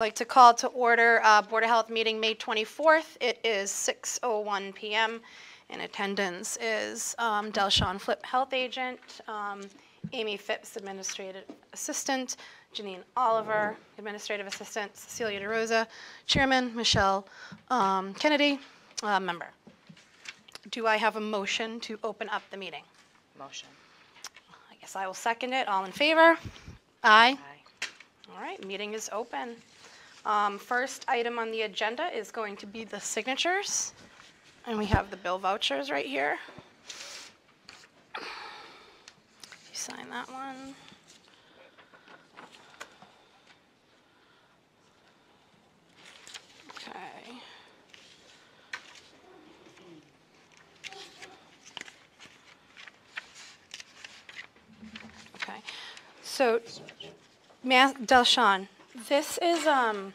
I'd like to call to order uh, Board of Health meeting, May 24th. It is 6:01 PM. In attendance is um, Delshawn Flip, Health Agent, um, Amy Phipps, Administrative Assistant, Janine Oliver, Administrative Assistant, Cecilia DeRosa, Chairman Michelle um, Kennedy, uh, Member. Do I have a motion to open up the meeting? Motion. I guess I will second it. All in favor? Aye. Aye. All right, meeting is open. Um, First item on the agenda is going to be the signatures. And we have the bill vouchers right here. You sign that one. Okay. Okay. So Ma- Delshawn, this is, um,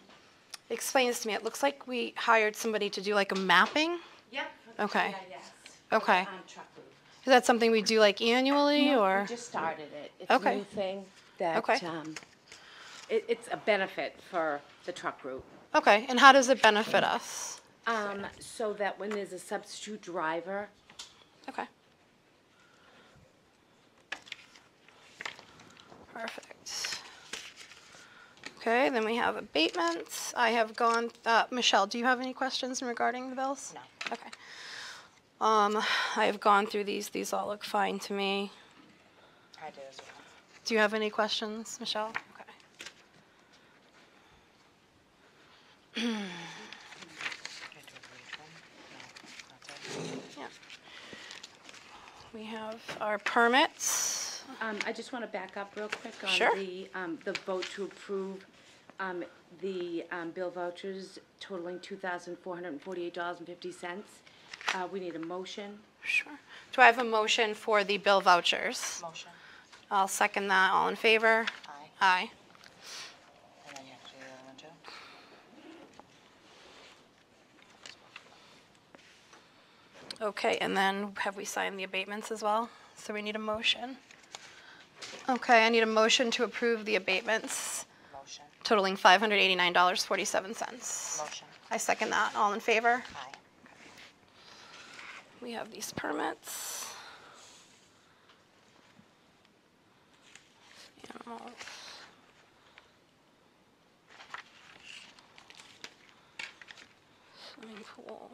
explains to me, it looks like we hired somebody to do like a mapping? Yep. Okay. Yes. Okay. On truck route. Is that something we do like annually No, or? We just started it. It's Okay. a new thing that, Okay. um, it, it's a benefit for the truck route. Okay, and how does it benefit us? Um, so that when there's a substitute driver, Okay. Perfect. Okay, then we have abatements. I have gone, uh, Michelle, do you have any questions regarding the bills? No. Okay. Um, I have gone through these. These all look fine to me. I do as well. Do you have any questions, Michelle? Okay. Can I do it for each one? No, that's it. Yeah. We have our permits. um, I just want to back up real quick on Sure. the, um, the vote to approve, um, the, um, bill vouchers totaling two thousand four hundred and forty-eight dollars and fifty cents. Uh, we need a motion. Sure. Do I have a motion for the bill vouchers? Motion, I'll second that. All in favor? aye, Aye. and then you have to do the other one too? Okay, and then have we signed the abatements as well? So we need a motion. Okay, I need a motion to approve the abatements Motion, totaling $589.47. motion, I second that. All in favor? aye. We have these permits. Animals. Swimming pool.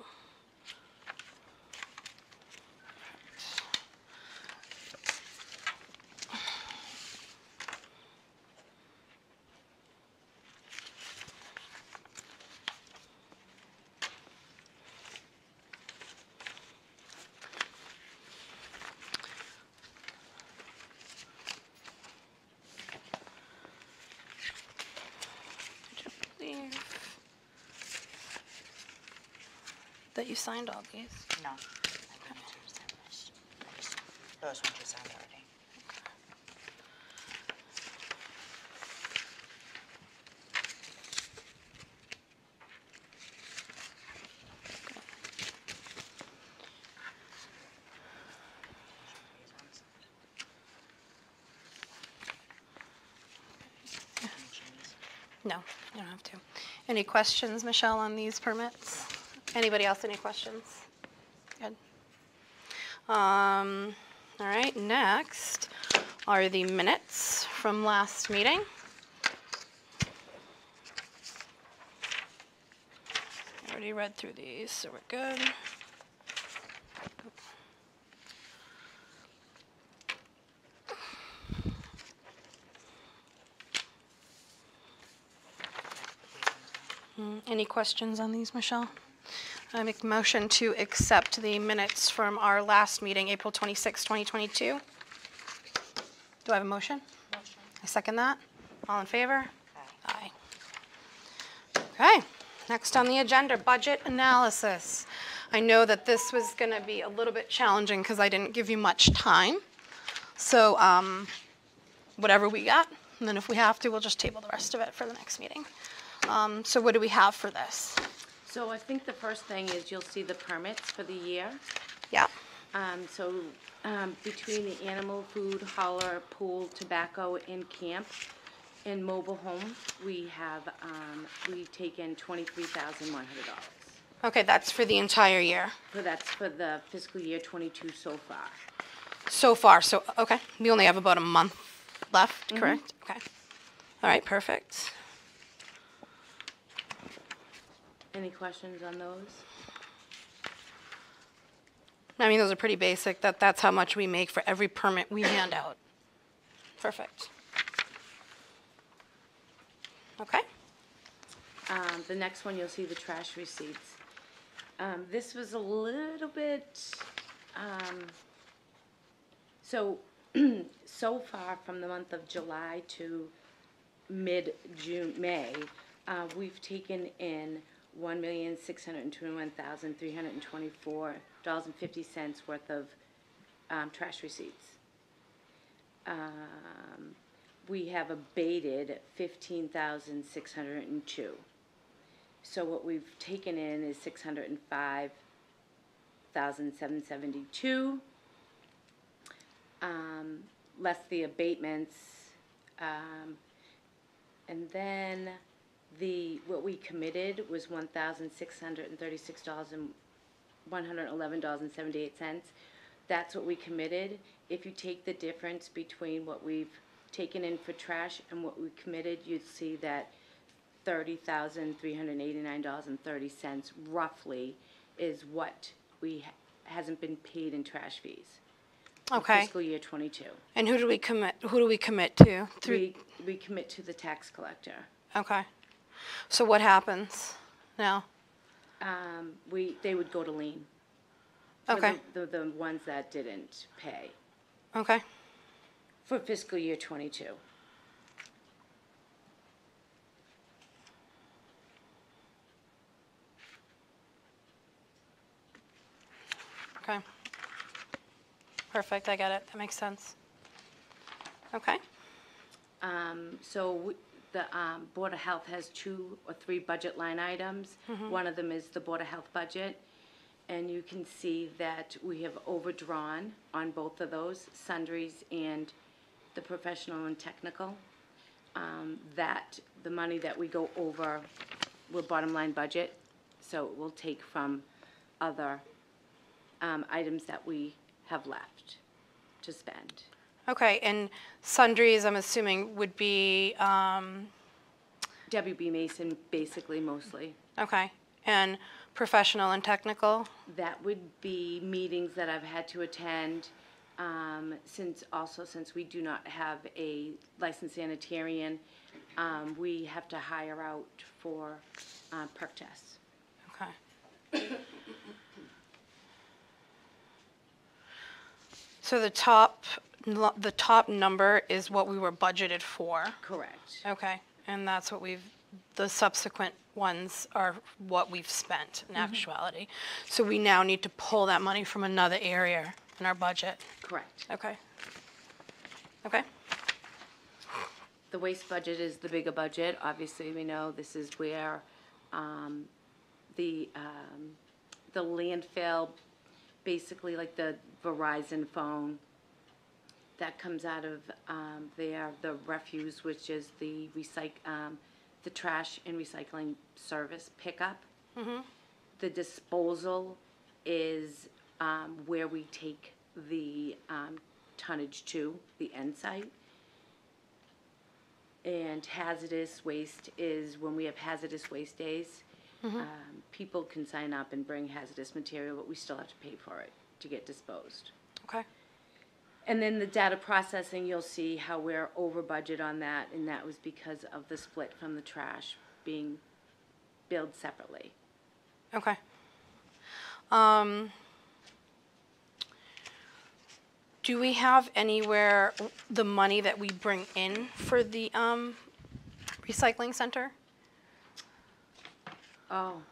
I believe That you signed all these. No. I need to sign this. I just- Those ones you signed already. No, you don't have to. Any questions, Michelle, on these permits? Anybody else, any questions? Good. Um, all right, next are the minutes from last meeting. I Already read through these, so we're good. Mm, Any questions on these, Michelle? I make a motion to accept the minutes from our last meeting, April 26, 2022. Do I have a motion? Motion, I second that. All in favor? aye. Aye. Okay, next on the agenda, budget analysis. I know that this was going to be a little bit challenging because I didn't give you much time. So um, whatever we got, and then if we have to, we'll just table the rest of it for the next meeting. Um, So what do we have for this? So I think the first thing is you'll see the permits for the year. Yeah, Um, so, um, between the animal, food, hauler, pool, tobacco, and camp, In mobile home, we have, um, we've taken twenty-three thousand one hundred dollars. Okay, that's for the entire year. So that's for the fiscal year twenty-two so far. So far, so, okay, we only have about a month left, correct? Okay. All right, perfect. Any questions on those? I mean, those are pretty basic, that, that's how much we make for every permit we hand out. Perfect. Okay, Um, the next one, you'll see the trash receipts. Um, this was a little bit, um, so, so far from the month of July to mid-June, May, uh, we've taken in one million, six hundred and twenty-one thousand, three hundred and twenty-four dollars and fifty cents worth of, um, trash receipts. Um, we have abated fifteen thousand, six hundred and two. So what we've taken in is six hundred and five thousand seven seventy-two. Um, less the abatements, um, and then the, what we committed was one thousand six hundred and thirty-six dollars and one hundred and eleven dollars and seventy-eight cents. That's what we committed. If you take the difference between what we've taken in for trash and what we committed, you'd see that thirty thousand three hundred and eighty-nine dollars and thirty cents roughly is what we, ha- hasn't been paid in trash fees. for okay. Fiscal year twenty-two. And who do we commit, who do we commit to? Through, We, we commit to the tax collector. okay. So what happens now? Um, we, they would go to lien. for Okay, The, the the ones that didn't pay okay, for fiscal year twenty-two. okay. Perfect, I get it, that makes sense. Okay, Um, so we- the, um, Board of Health has two or three budget line items. One of them is the Board of Health budget. And you can see that we have overdrawn on both of those, sundries and the professional and technical. Um, that, the money that we go over will bottom line budget, so it will take from other, um, items that we have left to spend. Okay, and sundries, I'm assuming, would be, um, WB Mason, basically, mostly. okay, and professional and technical? That would be meetings that I've had to attend, um, since, also since we do not have a licensed sanitarian, um, we have to hire out for, uh, perc tests. Okay. So the top, the top number is what we were budgeted for? Correct. Okay, and that's what we've, the subsequent ones are what we've spent in actuality. So we now need to pull that money from another area in our budget? Correct. Okay. Okay, The waste budget is the bigger budget. Obviously, we know this is where um, the, um, the landfill, basically like the Verizon phone, that comes out of um, there, the refuse, which is the recyc, um, the trash and recycling service pickup. The disposal is um, where we take the um, tonnage to, the end site. And hazardous waste is when we have hazardous waste days. Um, People can sign up and bring hazardous material, but we still have to pay for it to get disposed. okay, And then the data processing, you'll see how we're over budget on that, and that was because of the split from the trash being billed separately. okay. Um, do we have anywhere the money that we bring in for the, um, recycling center? Oh,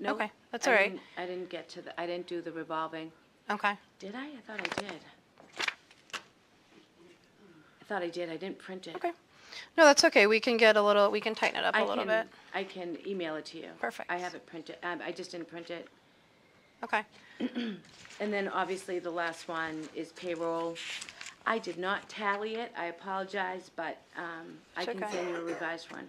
no. Okay, that's I all right. didn't- I didn't get to the, I didn't do the revolving. Okay, Did I? I thought I did. I thought I did. I didn't print it. okay. No, that's okay, we can get a little, we can tighten it up I a little can- bit. I can email it to you. Perfect. I have it printed. Um, I just didn't print it. Okay, And then obviously the last one is payroll. I did not tally it, I apologize, but, um, I It's can okay. send you a revised one.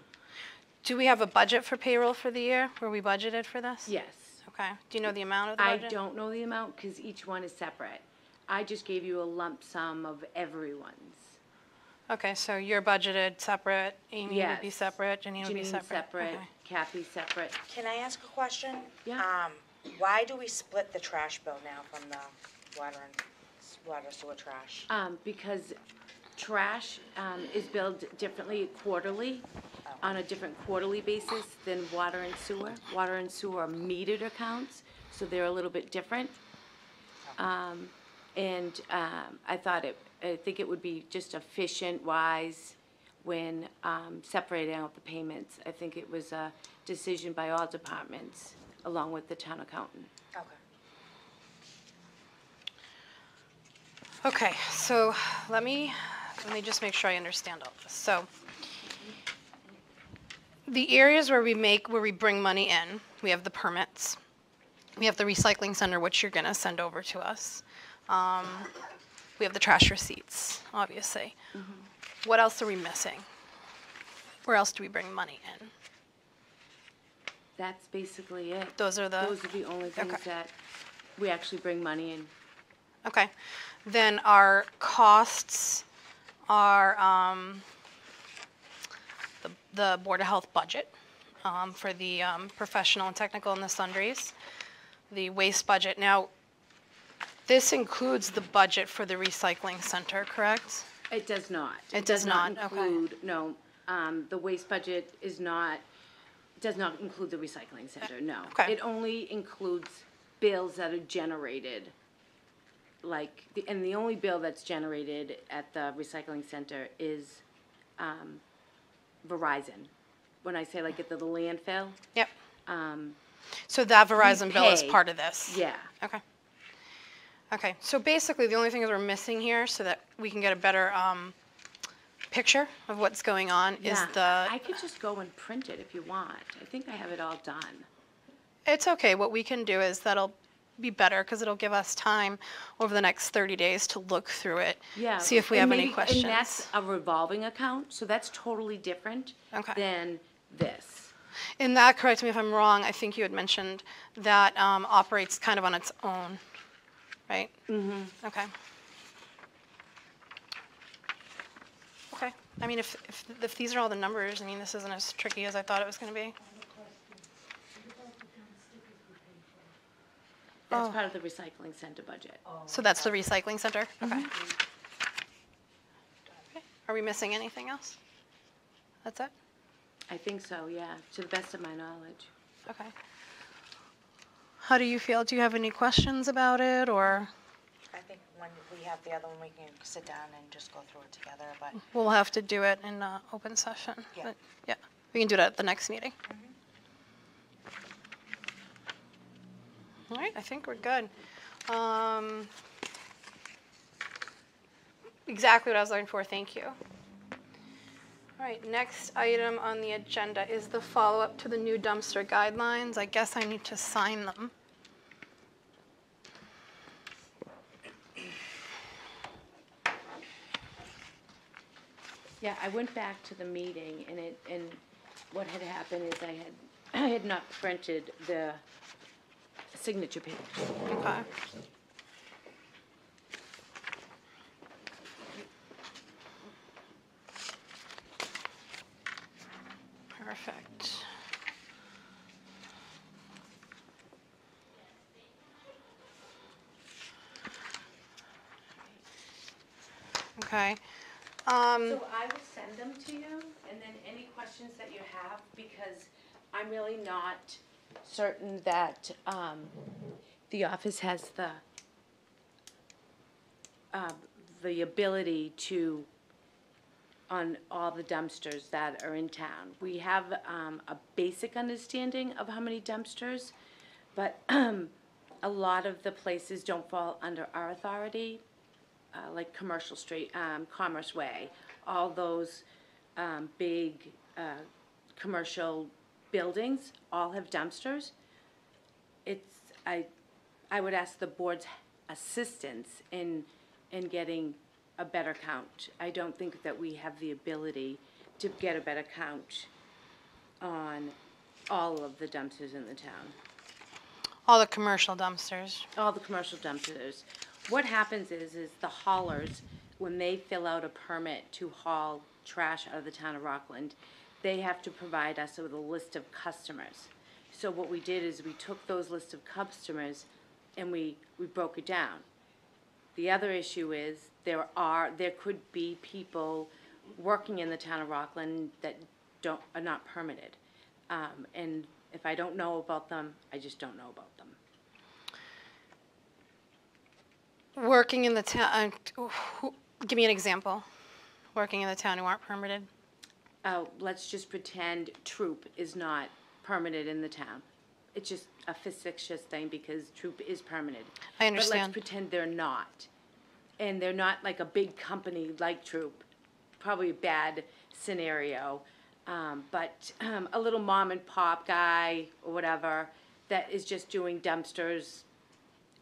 Do we have a budget for payroll for the year? Were we budgeted for this? Yes. Okay. Do you know the amount of the I budget? don't know the amount, cause each one is separate. I just gave you a lump sum of everyone's. Okay, so you're budgeted separate, Amy would be Yes. separate, Janine would be Janine separate? separate, Okay. Kathy separate. Can I ask a question? Yeah. Um, why do we split the trash bill now from the water and, s- water sewer trash? Um, because trash, um, is billed differently quarterly, on a different quarterly basis than water and sewer. Water and sewer are metered accounts, so they're a little bit different. Um, and, um, I thought it, I think it would be just efficient wise when, um, separating out the payments. I think it was a decision by all departments, along with the town accountant. Okay. Okay, so let me, let me just make sure I understand all this. So the areas where we make, where we bring money in, we have the permits. We have the recycling center, which you're gonna send over to us. Um, We have the trash receipts, obviously. What else are we missing? Where else do we bring money in? That's basically it. Those are the. Those are the only things Okay. that we actually bring money in. Okay. Then our costs are um, the, the Board of Health budget um, for the um, professional and technical and the sundries, the waste budget. Now, this includes the budget for the recycling center, correct? It does not. It does not, okay. include, no, um, the waste budget is not, does not include the recycling center, no. Okay. It only includes bills that are generated, like, the and the only bill that's generated at the recycling center is, um, Verizon. When I say like at the landfill, Yep. um, So that Verizon bill is pay. part of this? yeah. Okay. Okay, so basically, the only thing that we're missing here, so that we can get a better um, picture of what's going on, is Yeah, the I could just go and print it if you want. I think I have it all done. It's okay. What we can do is that'll be better because it'll give us time over the next 30 days to look through it. Yeah. See if we and have any maybe- questions. And that's a revolving account, so that's totally different Okay. than this. In that, correct me if I'm wrong, I think you had mentioned that um, operates kind of on its own, right? Mm-hmm. Okay. Okay. I mean, if, if, if these are all the numbers, I mean, this isn't as tricky as I thought it was going to be. That's Oh. part of the recycling center budget. So that's the recycling center? Okay. Okay. Are we missing anything else? That's it? I think so, yeah, to the best of my knowledge. Okay. How do you feel? Do you have any questions about it, or I think when we have the other one, we can sit down and just go through it together, but we'll have to do it in uh, open session? Yeah. but- Yeah, we can do it at the next meeting. All right, I think we're good. Um, Exactly what I was looking for, thank you. All right, next item on the agenda is the follow-up to the new dumpster guidelines. I guess I need to sign them. Yeah, I went back to the meeting and it, and what had happened is I had, I had not printed the signature page. Okay. Perfect. Okay. Um, So I will send them to you, and then any questions that you have, because I'm really not certain that, um, the office has the, uh, the ability to, on all the dumpsters that are in town. We have, um, a basic understanding of how many dumpsters, but, a lot of the places don't fall under our authority, uh, like Commercial Street, um, Commerce Way, all those, um, big, uh, commercial buildings all have dumpsters. It's, I, I would ask the board's assistance in, in getting a better count. I don't think that we have the ability to get a better count on all of the dumpsters in the town All the commercial dumpsters. all the commercial dumpsters. What happens is, is the haulers, when they fill out a permit to haul trash out of the town of Rockland, they have to provide us with a list of customers. So what we did is we took those lists of customers and we, we broke it down. The other issue is, there are, there could be people working in the town of Rockland that don't, are not permitted. Um, and if I don't know about them, I just don't know about them. Working in the town, give me an example. Working in the town who aren't permitted. oh, let's just pretend troop is not permitted in the town. It's just a fictitious thing because troop is permitted. I understand. But let's pretend they're not. And they're not like a big company like troop, probably a bad scenario. Um, but, um, a little mom and pop guy or whatever that is just doing dumpsters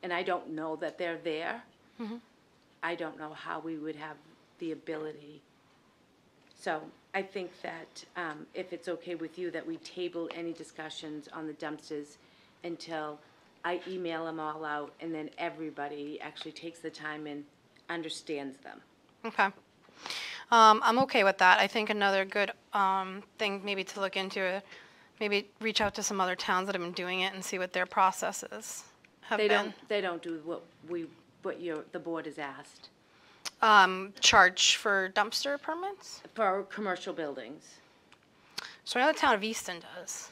and I don't know that they're there. I don't know how we would have the ability so I think that um, if it's okay with you, that we table any discussions on the dumpsters until I email them all out and then everybody actually takes the time and understands them. Okay. Um, I'm okay with that. I think another good, um, thing maybe to look into, maybe reach out to some other towns that have been doing it and see what their processes have They been. don't, they don't do what we, what your, the board has asked Um, charge for dumpster permits? for commercial buildings. So I know the town of Easton does.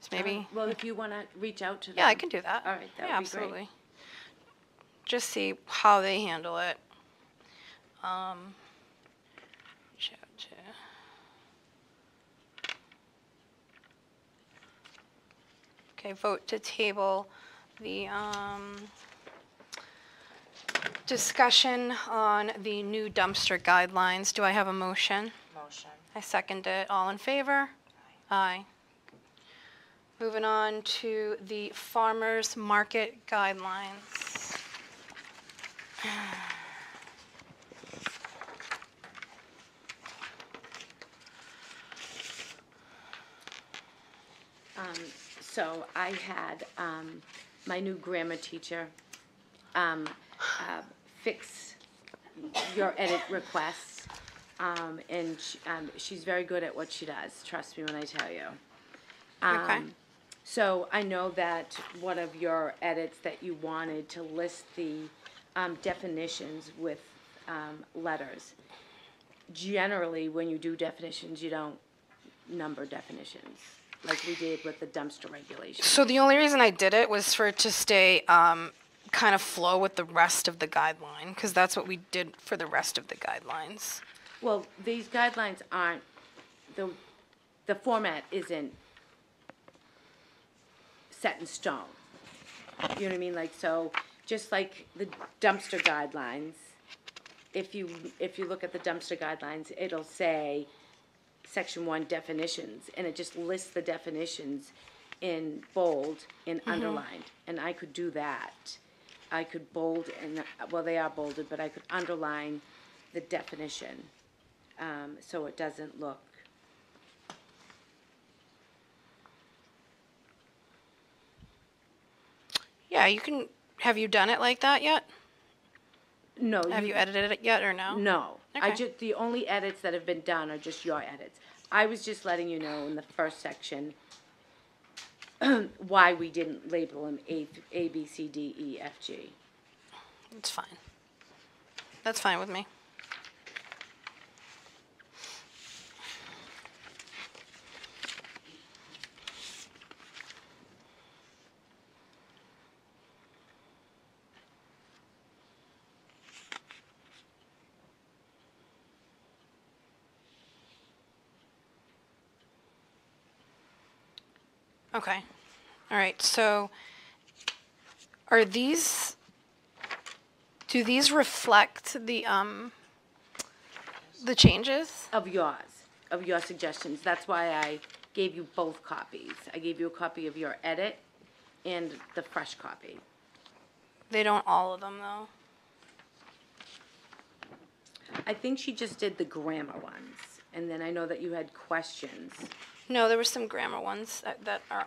So maybe, Well, if you want to reach out to them. yeah, I can do that. All right, that Yeah, would be great. absolutely. Just see how they handle it. Um, reach out to. Okay, vote to table the, um, discussion on the new dumpster guidelines. Do I have a motion? Motion. I second it. All in favor? Aye. Moving on to the farmer's market guidelines. Um, so I had, um, my new grammar teacher, um, uh, fix your edit requests. Um, and, sh- um, she's very good at what she does, trust me when I tell you. Okay. Um, So I know that one of your edits that you wanted to list the, um, definitions with, um, letters. Generally, when you do definitions, you don't number definitions, like we did with the dumpster regulation. So the only reason I did it was for it to stay, um, kind of flow with the rest of the guideline, because that's what we did for the rest of the guidelines. Well, these guidelines aren't, the, the format isn't set in stone. You know what I mean? Like, so, just like the dumpster guidelines, if you, if you look at the dumpster guidelines, it'll say section one definitions, and it just lists the definitions in bold and underlined, and I could do that. I could bold and, well, they are bolded, but I could underline the definition, um, so it doesn't look. Yeah, you can, have you done it like that yet? No. Have you edited it yet or no? No, I Okay. just, the only edits that have been done are just your edits. I was just letting you know in the first section why we didn't label them A, A, B, C, D, E, F, G. It's fine. That's fine with me. Okay. All right. So are these do these reflect the um the changes? Of yours, of your suggestions. That's why I gave you both copies. I gave you a copy of your edit and the fresh copy. They don't all of them though. I think she just did the grammar ones, and then I know that you had questions. No, there were some grammar ones that, that are,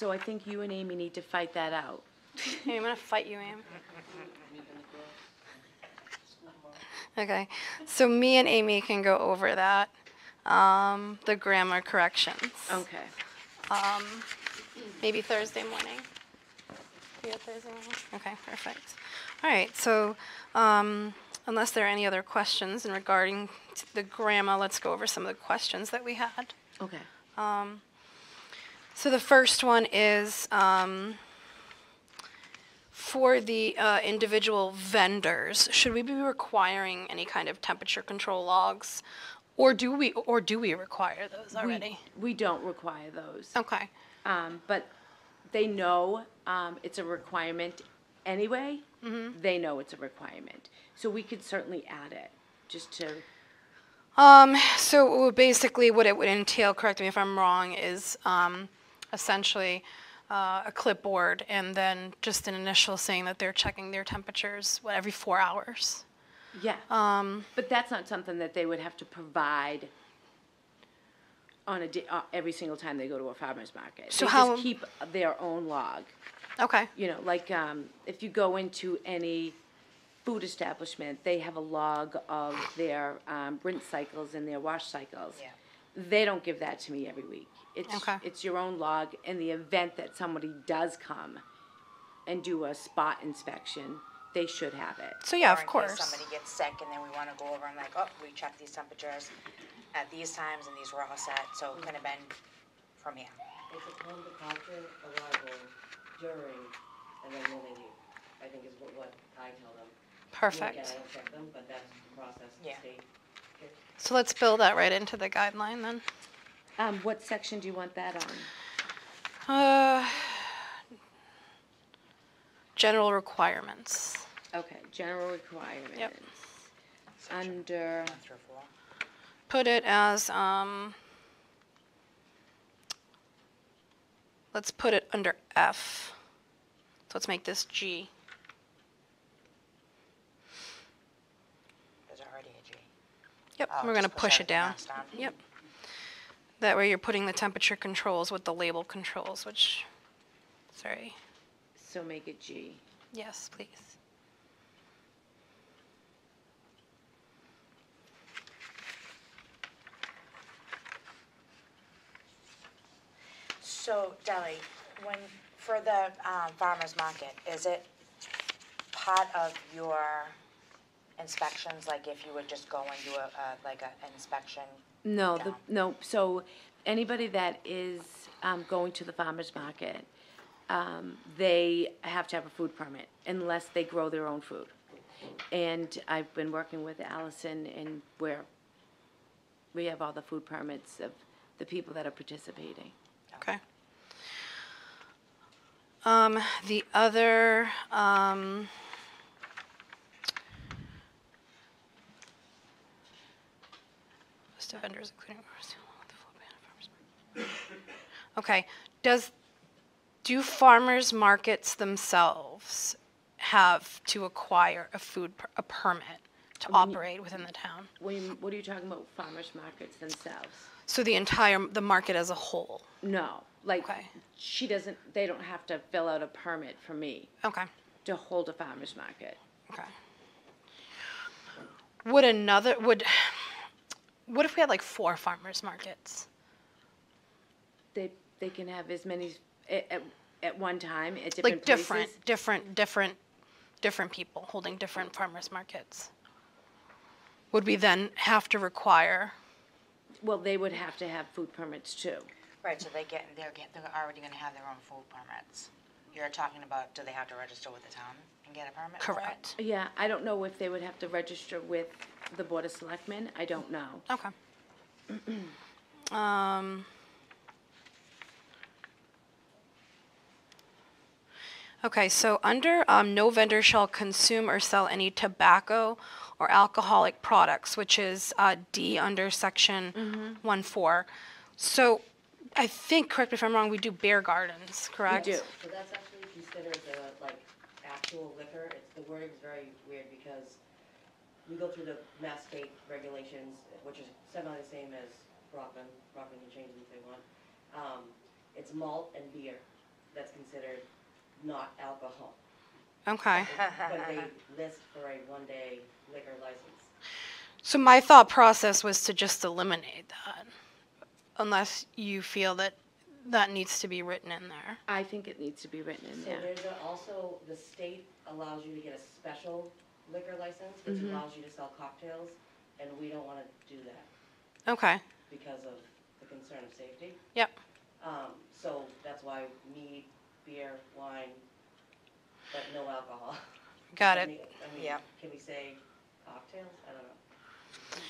So I think you and Amy need to fight that out. Hey, I'm gonna fight you, Am. Okay, so me and Amy can go over that, um, the grammar corrections. Okay. Um, Maybe Thursday morning. Yeah, Thursday morning. Okay, perfect. All right, so um, unless there are any other questions in regarding t- the grammar, let's go over some of the questions that we had. Okay. So the first one is um, for the uh, individual vendors, should we be requiring any kind of temperature control logs? Or do we, or do we require those already? We don't require those. Okay, Um, but they know, um, it's a requirement anyway. They know it's a requirement. So we could certainly add it, just to, Um, so basically, what it would entail, correct me if I'm wrong, is um, essentially uh, a clipboard and then just an initial saying that they're checking their temperatures what, every four hours. yeah. Um, But that's not something that they would have to provide on a, di- uh, every single time they go to a farmer's market. So They how- just keep their own log. Okay. You know, like, um, if you go into any food establishment, they have a log of their, um, rinse cycles and their wash cycles. Yeah. They don't give that to me every week. It's, Okay. it's your own log. In the event that somebody does come and do a spot inspection, they should have it. So yeah, Or of in case course. somebody gets sick and then we wanna go over and like, oh, we checked these temperatures at these times and these were all set, so it could have been from here. It's upon departure, arrival, during, and then when they leave, I think is what, what I tell them. I mean, Perfect. Again, I don't check them, but that's the process the Yeah. state. So let's build that right into the guideline then. Um, what section do you want that on? Uh, general requirements. Okay, general requirements. Yep. Under, One through four. Put it as, um, let's put it under F. So let's make this G. There's already a G. Yep, Oh, we're gonna just push it everything down. else down. Yep. That way you're putting the temperature controls with the label controls, which, sorry, so make it G. yes, please. So Deli, when, for the, um, farmer's market, is it part of your inspections, like if you would just go and do a, a, like a an inspection? No, the, no, so anybody that is, um, going to the farmer's market, um, they have to have a food permit unless they grow their own food. And I've been working with Allison and where we have all the food permits of the people that are participating. Okay. Um, the other, um, of vendors including. Okay, does, do farmers markets themselves have to acquire a food, per- a permit to operate within the town? What, you- what are you talking about, farmer's markets themselves? So the entire, the market as a whole? No, like, Okay. she doesn't, they don't have to fill out a permit for me Okay. to hold a farmer's market. Okay. Would another, would, what if we had like four farmers markets? They, they can have as many, at, at, at one time, at different Like places. different, different, different, different people holding different farmers markets? Would we then have to require, Well, they would have to have food permits too. Right, so they get, they're, get- they're already gonna have their own food permits. You're talking about, do they have to register with the town and get a permit? for it? correct? Yeah, I don't know if they would have to register with the Board of Selectmen, I don't know. Okay. Um. Okay, so under, um, no vendor shall consume or sell any tobacco or alcoholic products, which is, uh, D under section one four. So I think, correct me if I'm wrong, we do beer gardens, correct? do. So that's actually considered the, like, actual liquor, it's, the wording's very weird because we go through the Mass State regulations, which is semi the same as Rockland, Rockland can change them if they want. Um, it's malt and beer that's considered not alcohol. Okay. But they list for a one-day liquor license. So my thought process was to just eliminate that, unless you feel that that needs to be written in there. I think it needs to be written in So there. there's a- also, the state allows you to get a special liquor license, which Mhm. allows you to sell cocktails, and we don't wanna do that Okay. because of the concern of safety. Yep. Um, so that's why mead, beer, wine, but no alcohol. Got I it. mean- I mean, Yep. can we say cocktails? I don't know.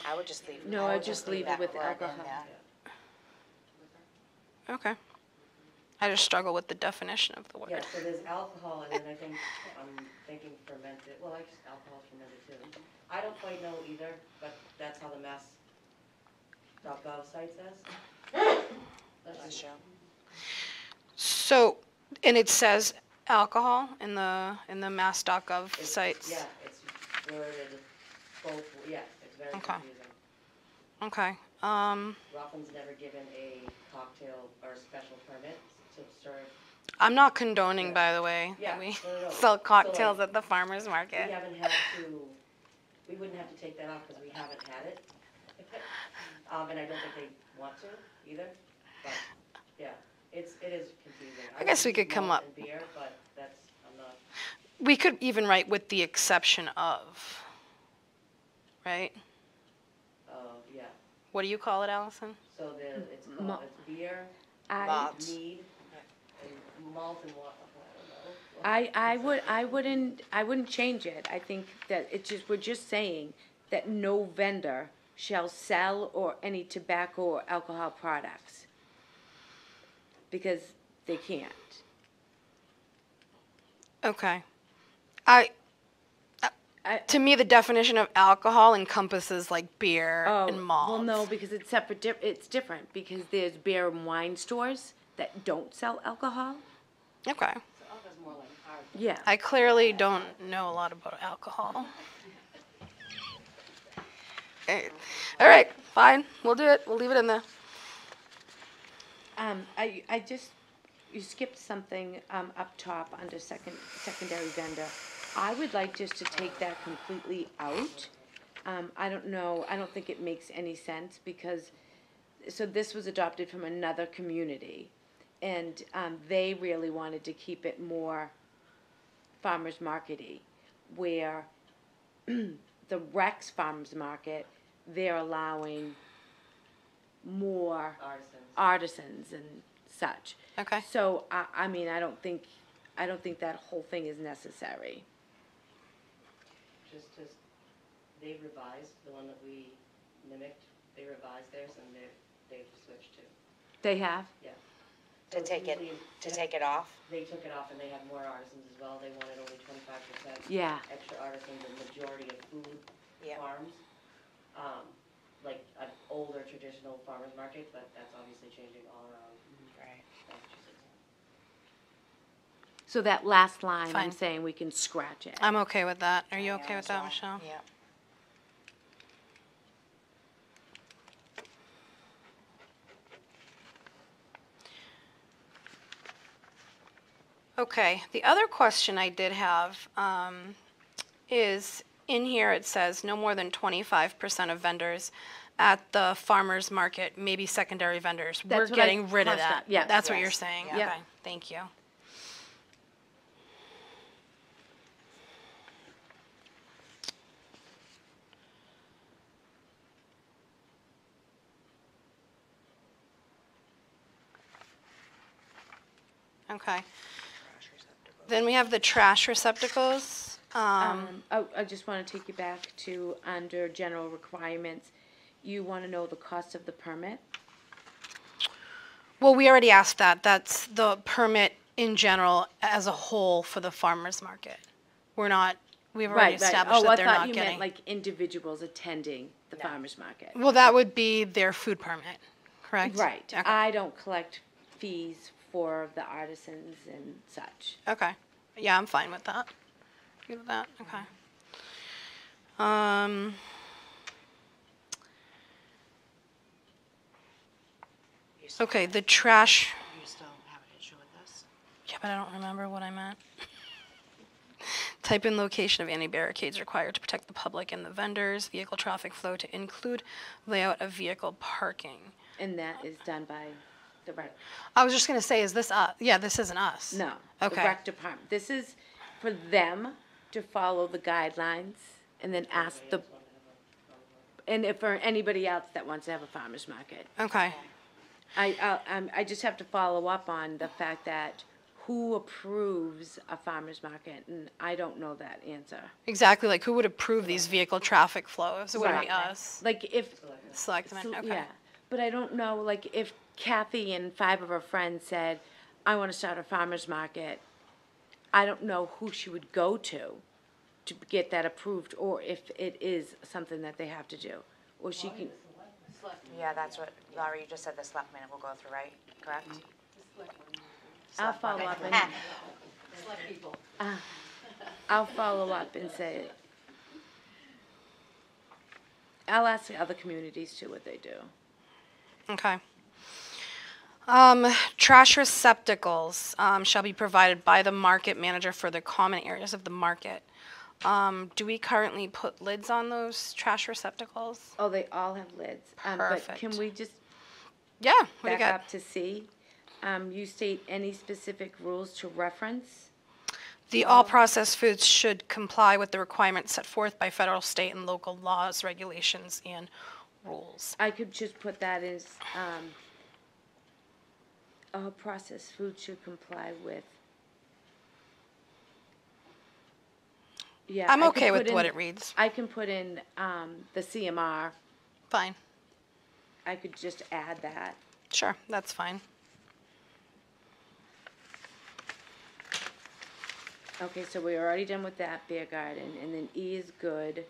I would just leave. No, I I'd would just leave it that with word in alcohol. there. Okay. I just struggle with the definition of the word. Yeah, so there's alcohol, and then I think, I'm thinking fermented, well, I guess alcohol's fermented too. I don't quite know either, but that's how the mass.gov site says. Let's Bless see. you. So, and it says alcohol in the in the mass.gov It's- sites. Yeah, it's worded both, yeah, it's very Okay. confusing. Okay. Um, Rockland's never given a cocktail or a special permit to serve, I'm not condoning, Yeah. by the way, Yeah, that we no, no, no. sell So, cocktails like, at the farmers we market. haven't had to, we wouldn't have to take that off because we haven't had it. Um, and I don't think they want to either, but, yeah, it's, it is confusing. I guess we could come up- beer, but that's, I'm not, We could even write with the exception of. Right? uh, yeah, What do you call it, Allison? so the, it's called, it's beer, I, Malt. mead, and malt and what, I. I, I would, I wouldn't, I wouldn't change it. I think that it's just, we're just saying that no vendor shall sell or any tobacco or alcohol products. Because they can't. Okay. I I, to me the definition of alcohol encompasses like beer oh, and malt. well, no, because it's separate, di- it's different, because there's beer and wine stores that don't sell alcohol. Okay. So alcohol's more like hard. Yeah. I clearly don't know a lot about alcohol. Eh, All right, fine. We'll do it. We'll leave it in there. Um, I, I just, you skipped something, um, up top under second, secondary vendor. I would like just to take that completely out. Um, I don't know, I don't think it makes any sense because, so this was adopted from another community. And, um, they really wanted to keep it more farmer's markety, where the Rex Farmers Market, they're allowing more Artisans. artisans and such. Okay. So I, I mean, I don't think, I don't think that whole thing is necessary. Just, just, they revised, the one that we mimicked, they revised theirs and they're, they've switched to, They have? yeah. To So take it, usually- to take it off? They took it off and they had more artisans as well, they wanted only twenty-five percent Yeah. extra artisans and majority of food Yeah. farms. Um, like an older traditional farmer's market, but that's obviously changing all around Right. Massachusetts. So that last line, Fine. I'm saying we can scratch it. I'm okay with that. Are you okay am with that, well. Michelle? Yeah. Okay, the other question I did have um, is, in here it says no more than twenty-five percent of vendors at the farmer's market, maybe secondary vendors. We're That's what I getting rid of crossed that. out. Yeah. That's what you're Yes. saying? Yeah. Okay, thank you. Okay. Then we have the trash receptacles. Um, Um, oh, I just wanna take you back to under general requirements. You wanna know the cost of the permit? well, we already asked that. That's the permit in general as a whole for the farmer's market. We're not, we've already established Oh, that I they're thought not you getting. meant like individuals attending the farmer's market. Well, that would be their food permit, correct? Right, Okay. I don't collect fees for the artisans and such. Okay. Yeah, I'm fine with that. Good with that. Okay. Um, You still- okay, the trash, You still have an issue with this? yeah, but I don't remember what I meant. Type in location of any barricades required to protect the public and the vendors, vehicle traffic flow to include layout of vehicle parking. And that is done by the rec, I was just gonna say, is this us? Yeah, this isn't us. no, the Okay. rec department. This is for them to follow the guidelines and then ask the, and if for anybody else that wants to have a farmer's market. Okay, I, I, I'm- I just have to follow up on the fact that who approves a farmer's market, and I don't know that answer. exactly, like who would approve these vehicle traffic flows? It wouldn't be Right. us. Like if, Selectmen, So, okay. Yeah, but I don't know, like, if Kathy and five of her friends said, I wanna start a farmer's market, I don't know who she would go to to get that approved, or if it is something that they have to do. Or she can, Yeah, that's what, Laurie, you just said the selectmen will go through, right? Correct? I'll follow up and, Uh, I'll follow up and say, it. I'll ask the other communities too what they do. Okay. Um, trash receptacles, um, shall be provided by the market manager for the common areas of the market. Um, do we currently put lids on those trash receptacles? Oh, they all have lids, um, but can Perfect. we just Yeah, what do you back got? up to C. Um, you state any specific rules to reference. The all processed foods should comply with the requirements set forth by federal, state, and local laws, regulations, and rules. I could just put that as, um, all processed food should comply with. Yeah. I'm I okay put with what it reads. I can put in, um, the CMR, Fine. I could just add that. Sure, that's fine. Okay, so we're already done with that beer garden, and then E is good.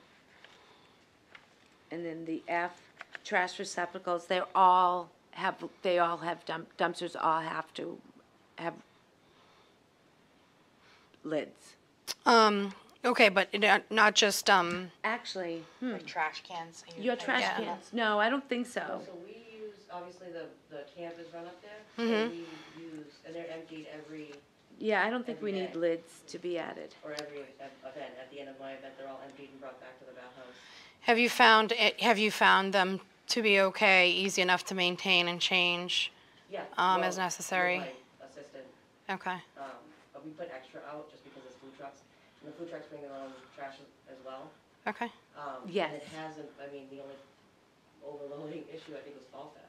And then the F, trash receptacles, they're all have, they all have dump, dumpsters all have to have lids. Um, okay, but it, uh, not just, um, Actually, hmm, Like trash cans? are you- your are trash Yeah. cans, no, I don't think so. So we use, obviously, the, the campers run up there, so Mhm. we use, and they're emptied every, Yeah, I don't think we Every need lids to be added. or every ev- event, at the end of my event, they're all emptied and brought back to the bathhouse. have you found, it- have you found them to be okay, easy enough to maintain and change? Yeah. Um, well, as necessary. with My assistant, Okay, um, but we put extra out just because it's food trucks, and the food trucks bring their own trash as well. okay. Um, Yes. And it hasn't, I mean, the only overloading issue, I think, was Fall Fest.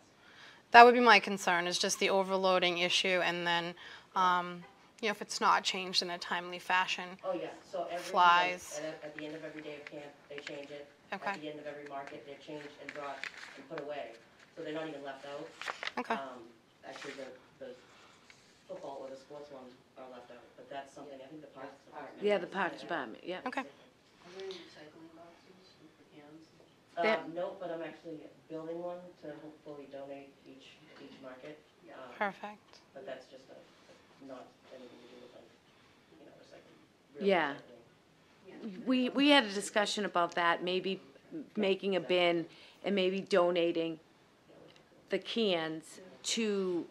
That would be my concern, is just the overloading issue, and then, um, you know, if it's not changed in a timely fashion. Oh, yeah, so every, Flies. like, at, at the end of every day of camp, they change it. Okay. At the end of every market, they're changed and brought and put away, so they're not even left out. Okay, Um, actually, the, the football or the sports ones are left out, but that's something, I think the parks department. Yeah, the parks department, yeah. okay. Are there any recycling boxes That- Um, no, but I'm actually building one to hopefully donate each, each market. Um, Perfect. But that's just a, not anything to do with like, you know, recycling. real Yeah. recycling. We, we had a discussion about that, maybe making a bin and maybe donating the cans to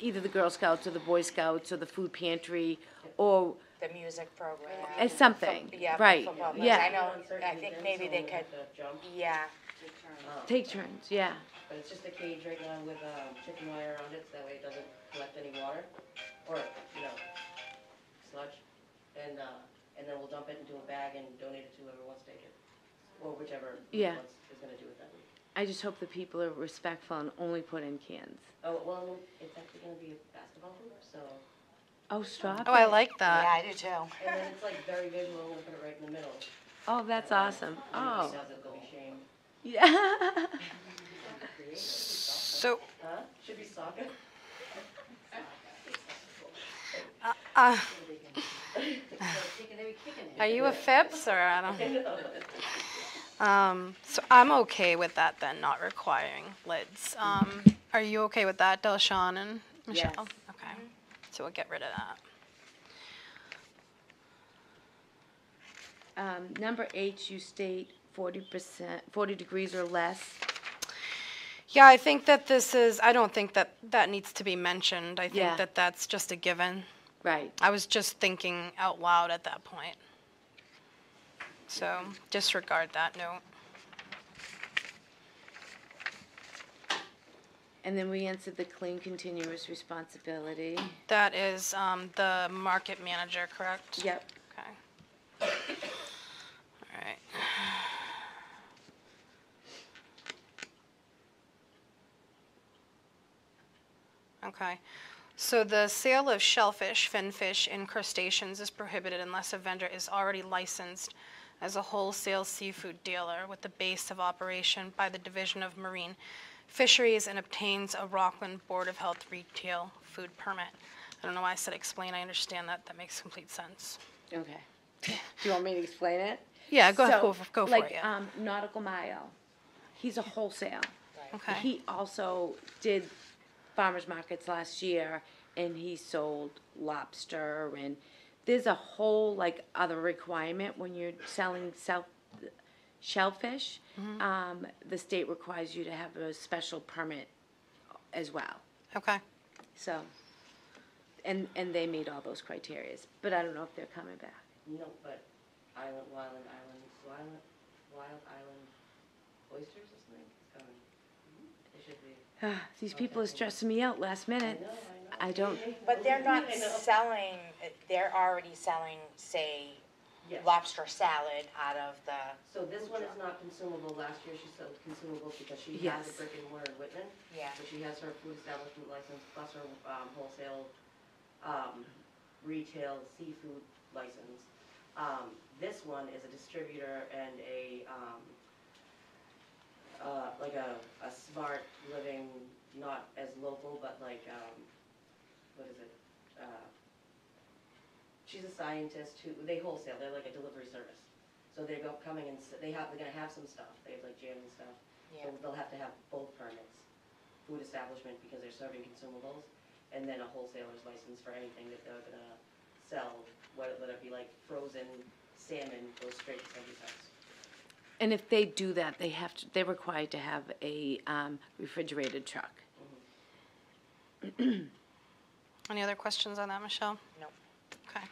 either the Girl Scouts or the Boy Scouts or the food pantry or The music program. as something, Yeah, for right, football players. yeah. I know, I think maybe they could, would have to jump. yeah, Take turns, yeah. But it's just a cage right now with, um, chicken wire around it, so that way it doesn't collect any water, or, you know, sludge. And, uh, and then we'll dump it into a bag and donate it to whoever wants to take it, or whichever Yeah. wants, is gonna do it that week. I just hope the people are respectful and only put in cans. Oh, well, it's actually gonna be a basketball hoop, so, Oh, stop Oh, I it. like yeah, that. I do too. and then it's like very visual, I'm gonna put it right in the middle. Oh, that's awesome. Oh, does it, they'll yeah. So, Huh? Should be soccer? uh, are you a Phipps, or I don't? Um, so I'm okay with that then, not requiring lids. Um, are you okay with that, Delshawn and Michelle? Yes. Okay, so we'll get rid of that. um, number H, you state forty percent, forty degrees or less. Yeah, I think that this is, I don't think that that needs to be mentioned. I Yeah. think that that's just a given. Right. I was just thinking out loud at that point. So disregard that note. And then we answered the clean continuous responsibility. That is um, the market manager, correct? Yep. Okay. All right. Okay. So the sale of shellfish, finfish, and crustaceans is prohibited unless a vendor is already licensed as a wholesale seafood dealer with the base of operation by the Division of Marine Fisheries and obtains a Rockland Board of Health retail food permit. I don't know why I said explain, I understand that, that makes complete sense. Okay. Do you want me to explain it? Yeah, go, So, go, go for like, it, yeah. um, Nautical Mile, he's a wholesale. Okay, He also did farmers markets last year, and he sold lobster, and there's a whole, like, other requirement when you're selling south, shellfish. Mm-hmm. Um, the state requires you to have a special permit as well, okay. so. And, and they meet all those criterias, but I don't know if they're coming back. No, but island, wild island, wild, wild island oysters or something, it's coming. It should. These people are stressing me out last minute. I know, I know. I don't, But they're not selling, they're already selling, say, Yes. lobster salad out of the, So this one is not consumable, last year she sold consumables because she has a Yes. brick and mortar in Whitman. yeah. So she has her food establishment license plus her, um, wholesale, um, retail seafood license. Um, this one is a distributor and a, um, uh, like a, a smart living, not as local, but like, um, what is it? Uh, She's a scientist who, they wholesale, they're like a delivery service. So they're go, coming and, s- they have, they're gonna have some stuff, they have like jam and stuff. Yeah. So they'll have to have both permits, food establishment because they're serving consumables, and then a wholesaler's license for anything that they're gonna sell, whether, whether it be like frozen salmon goes straight to somebody's house. And if they do that, they have to, they're required to have a, um, refrigerated truck. Any other questions on that, Michelle? No. Okay.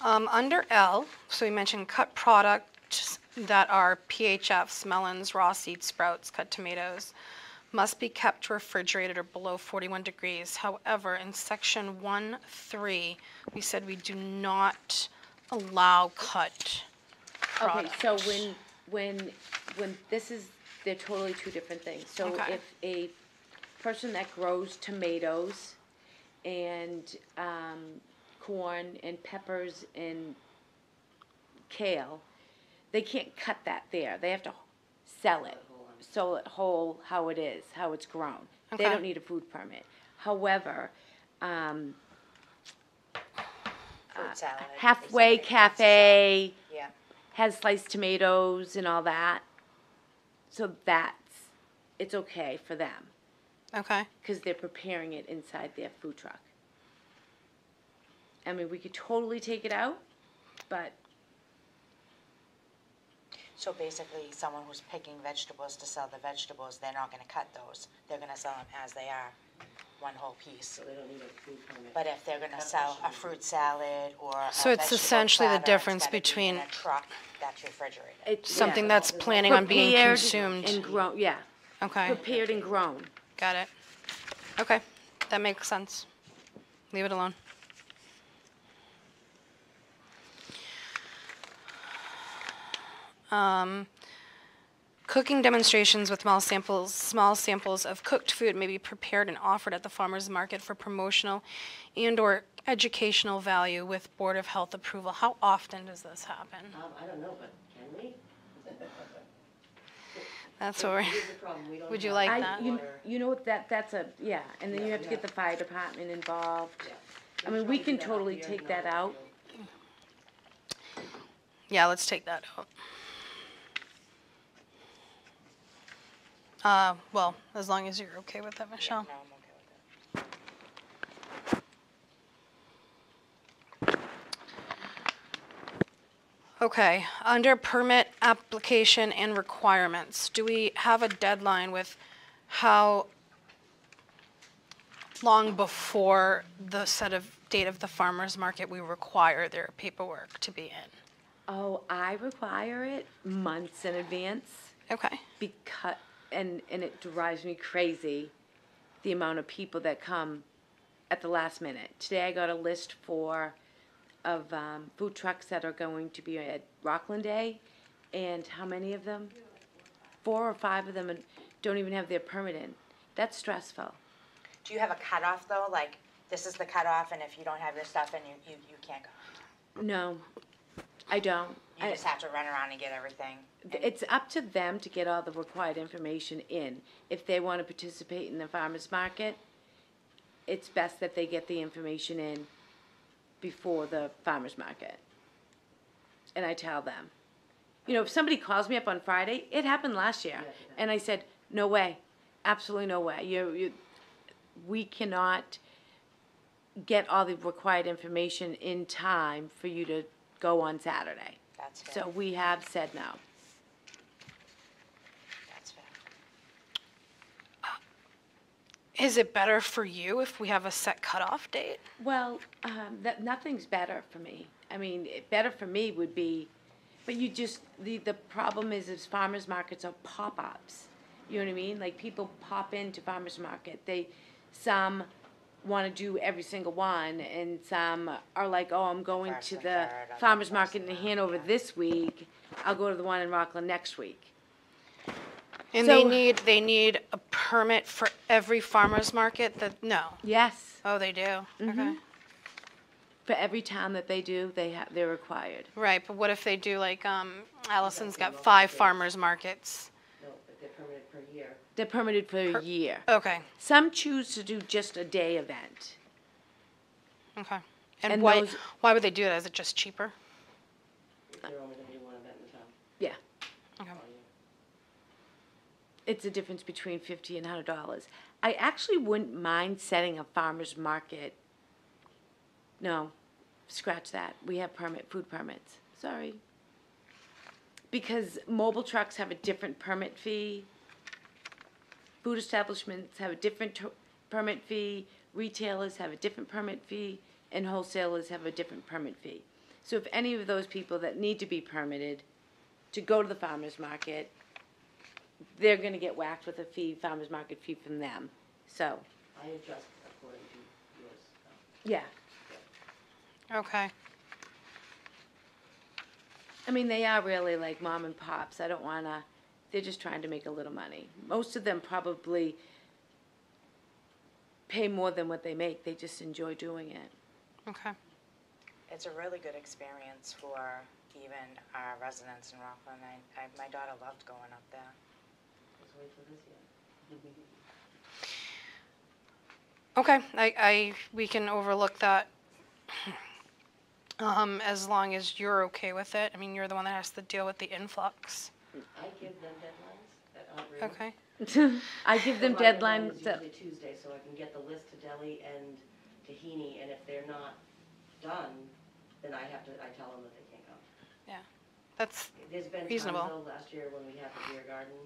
Um, under L, so we mentioned cut products that are PHFs, melons, raw seed sprouts, cut tomatoes, must be kept refrigerated or below 41 degrees. However, in section 1.3, we said we do not allow cut Okay, products. so when, when, when, this is, they're totally two different things. So Okay. if a person that grows tomatoes and, um, corn and peppers and kale, they can't cut that there, they have to sell it, sell it whole how it is, how it's grown. They Okay. don't need a food permit. However, um, Fruit salad. is Halfway something Cafe, Yeah, has sliced tomatoes and all that. So that's, it's okay for them, Okay, because they're preparing it inside their food truck. I mean, we could totally take it out, but, so basically, someone who's picking vegetables to sell the vegetables, they're not gonna cut those, they're gonna sell them as they are, one whole piece. So they don't need a food permit. But if they're gonna sell a fruit salad or a So it's vegetable essentially the platter, it's difference gotta be in between- a truck that's refrigerated. it's. something yeah. that's planning on being Prepared consumed. And grown, yeah, Okay, prepared and grown. got it. Okay, that makes sense. Leave it alone. Um, Cooking demonstrations with small samples, small samples of cooked food may be prepared and offered at the farmer's market for promotional and/or educational value with Board of Health approval. How often does this happen? Um, I don't know, but can we? That's what we're, Here's the problem, we Would you like I, that? you, you know what, that, that's a, yeah, and then you have to get the fire department involved. Yeah. I mean, we can totally take that out. yeah, let's take that out. Uh, well, as long as you're okay with that, Yeah, Michelle. No, I'm okay with it. Okay, under permit application and requirements, do we have a deadline with how long before the set of date of the farmer's market we require their paperwork to be in? Oh, I require it months in advance Okay, because, and, and it drives me crazy, the amount of people that come at the last minute. Today I got a list for, of, um, food trucks that are going to be at Rockland Day, and how many of them? Four or five of them don't even have their permit in. That's stressful. Do you have a cutoff though, like, this is the cutoff, and if you don't have your stuff in, you, you, you can't go? No, I don't. You I- just have to run around and get everything? and- It's up to them to get all the required information in. If they want to participate in the farmer's market, it's best that they get the information in before the farmer's market. And I tell them. You know, if somebody calls me up on Friday, it happened last year, and I said, no way, absolutely no way. You, you, we cannot get all the required information in time for you to go on Saturday. That's fair, So we have said no. that's fair. is it better for you if we have a set cutoff date? Well, um, that, nothing's better for me. I mean, it, better for me would be, but you just, the, the problem is, is farmers markets are pop-ups. You know what I mean? Like, people pop into farmers market. They, some wanna do every single one, and some are like, oh, I'm going First to and the third, I'll farmers first market and in third, Hanover yeah. this week. I'll go to the one in Rockland next week. And they So- need, they need a permit for every farmer's market that, no. Yes, Oh, they do? Okay. for every town that they do, they have, they're required. Right, but what if they do like, um, Allison's got five farmer's markets? No, but they're permanent per year. They're permitted for a year. Okay, Some choose to do just a day event. okay. And And why, those- why would they do that? Is it just cheaper? If they're only gonna do one event in town Yeah. Okay. It's a difference between fifty and hundred dollars. I actually wouldn't mind setting a farmer's market. No, scratch that. We have permit, food permits. Sorry. Because mobile trucks have a different permit fee. Food establishments have a different ter- permit fee. Retailers have a different permit fee, and wholesalers have a different permit fee. So if any of those people that need to be permitted to go to the farmer's market, they're gonna get whacked with a fee, farmer's market fee from them. So, I adjust according to yours. yeah. Okay, I mean, they are really like mom and pops. I don't wanna, they're just trying to make a little money. Most of them probably pay more than what they make. They just enjoy doing it. okay. It's a really good experience for even our residents in Rockland. I, I, my daughter loved going up there. Let's wait for this year. Okay, I, I, we can overlook that. Um, as long as you're okay with it. I mean, you're the one that has to deal with the influx. I give them deadlines that aren't written. Okay, I give them So deadlines, is that- usually Tuesday, so I can get the list to Delhi and Tahini, and if they're not done, then I have to, I tell them that they can't come. Yeah. That's, There's been times Reasonable. though, last year when we had the beer garden,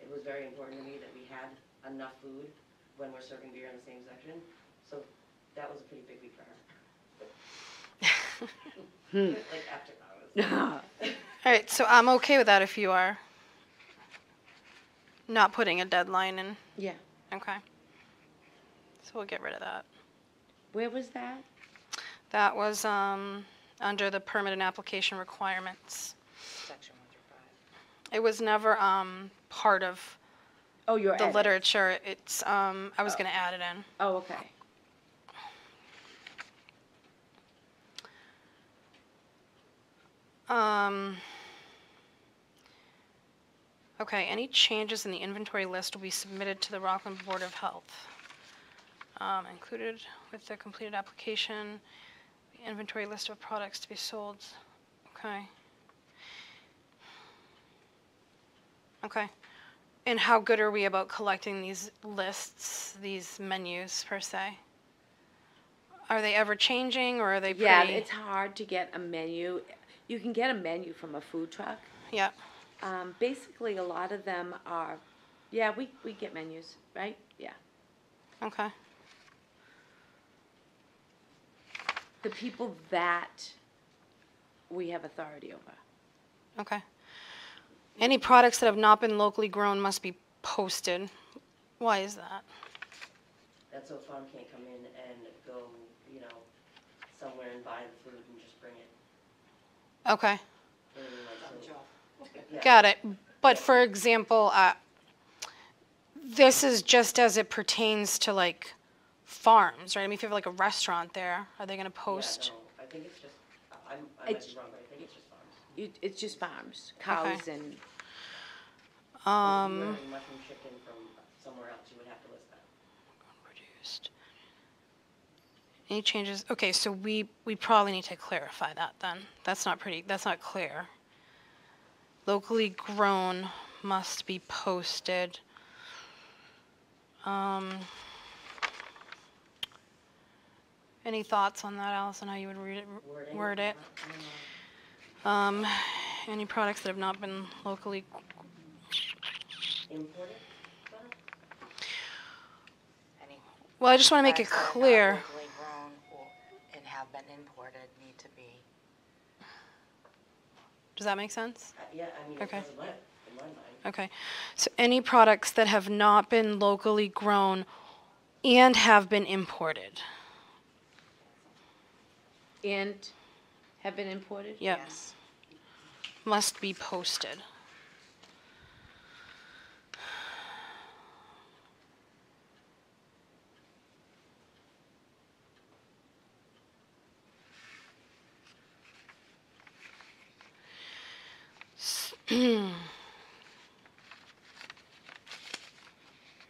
it was very important to me that we had enough food when we're serving beer in the same section, so that was a pretty big week for her. Like after hours. All right, so I'm okay with that if you are. Not putting a deadline in, yeah. okay. So we'll get rid of that. Where was that? That was, um, under the permit and application requirements. Section one through five. It was never, um, part of Oh, your the edit. literature. It's, um, I was gonna add it in. Oh, okay. Um, okay, any changes in the inventory list will be submitted to the Rockland Board of Health. Um, included with the completed application, the inventory list of products to be sold. Okay. Okay. And how good are we about collecting these lists, these menus per se? Are they ever changing or are they pretty? Yeah, it's hard to get a menu. You can get a menu from a food truck. Yeah, Um, basically, a lot of them are, yeah, we, we get menus, right? Yeah. okay. The people that we have authority over. Okay. Any products that have not been locally grown must be posted. Why is that? That's so a farm can't come in and go, you know, somewhere and buy the food and just bring it. Okay, You know what I mean? Like, so- Yeah. got it. But for example, uh, this is just as it pertains to like farms, right? I mean, if you have like a restaurant there, are they gonna Yeah, post? no, I think it's just, I- I'm, I might It's- be wrong, but I think it's just farms. You, it's just farms, cows and, If you Um, were mushroom chicken from somewhere else, you would have to list that. produced. Any changes? Okay, so we, we probably need to clarify that then. That's not pretty, that's not clear. Locally grown must be posted. Um, any thoughts on that, Allison, how you would read it, word it? Um, any products that have not been locally, Imported? well, I just want to make it clear. locally grown or- and have been imported need to be, Does that make sense? Uh, Yeah, I mean, Okay. doesn't in my mind. Okay, so any products that have not been locally grown and have been imported. and have been imported? Yep, yes. must be posted.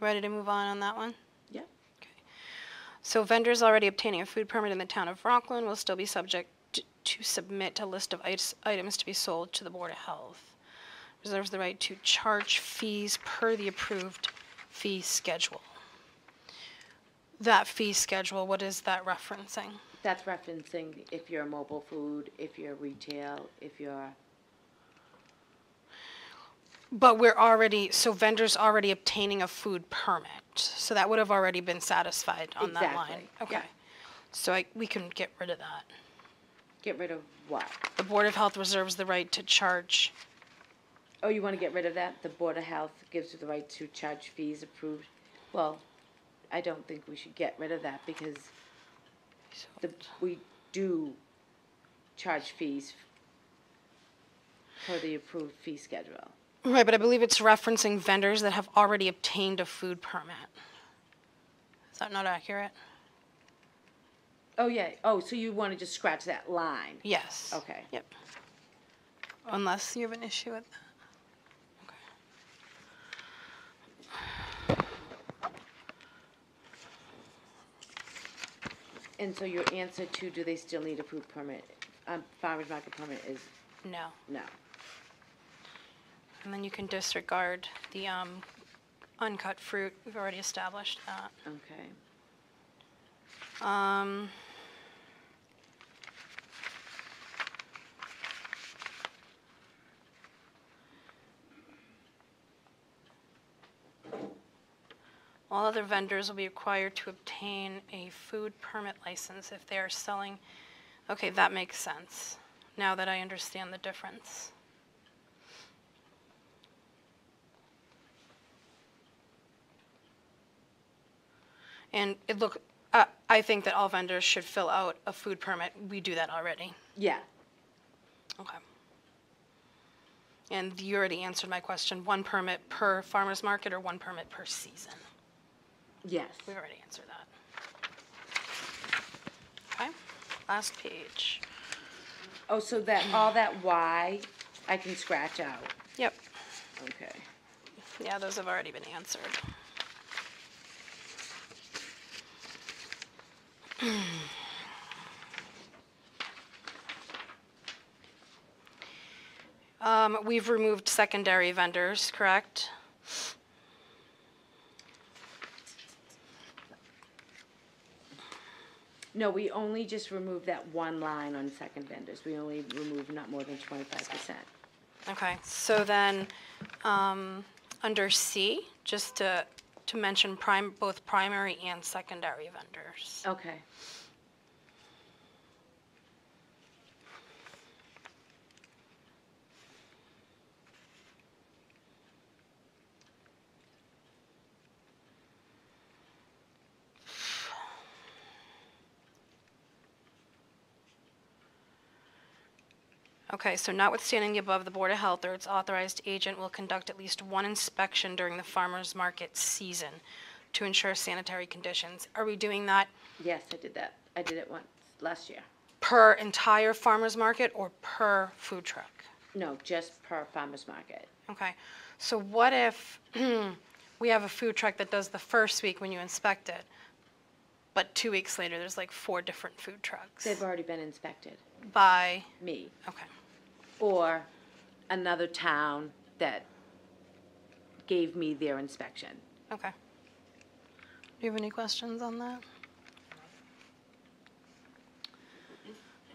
Ready to move on on that one? Yeah. Okay. So vendors already obtaining a food permit in the town of Rockland will still be subject to- to submit a list of items to be sold to the Board of Health. Reserves the right to charge fees per the approved fee schedule. That fee schedule, what is that referencing? That's referencing if you're mobile food, if you're retail, if you're, But we're already, so vendors already obtaining a food permit, so that would have already been satisfied on that line? Exactly, yeah. Okay, so I, we can get rid of that. get rid of what? The Board of Health reserves the right to charge Oh, you wanna get rid of that? The Board of Health gives you the right to charge fees approved? Well, I don't think we should get rid of that because the, we do charge fees for the approved fee schedule. Right, but I believe it's referencing vendors that have already obtained a food permit. Is that not accurate? Oh, yeah, oh, so you wanna just scratch that line? Yes. Okay. Yep. Unless you have an issue with that. Okay. And so your answer to, do they still need a food permit, um, farmer's market permit is No. no. And then you can disregard the um, uncut fruit. We've already established that. Okay. Um, all other vendors will be required to obtain a food permit license if they are selling. Okay, that makes sense, now that I understand the difference. And it look, uh, I think that all vendors should fill out a food permit. We do that already. Yeah, Okay. And you already answered my question, one permit per farmer's market or one permit per season? yes. We've already answered that. Okay, last page. Oh, so that, all that Y, I can scratch out, Yep, okay. yeah, those have already been answered. Um, we've removed secondary vendors, correct? No, we only just removed that one line on second vendors. We only removed not more than twenty-five percent. Okay, so then, um, under C, just to, to mention prime, both primary and secondary vendors. Okay. Okay, so notwithstanding the above, the Board of Health or its authorized agent will conduct at least one inspection during the farmer's market season to ensure sanitary conditions. Are we doing that Yes, I did that. I did it once, last year. per entire farmer's market or per food truck? No, just per farmer's market. Okay, so what if we have a food truck that does the first week when you inspect it, but two weeks later, there's like four different food trucks? They've already been inspected, By, me, okay, or another town that gave me their inspection. okay. Do you have any questions on that?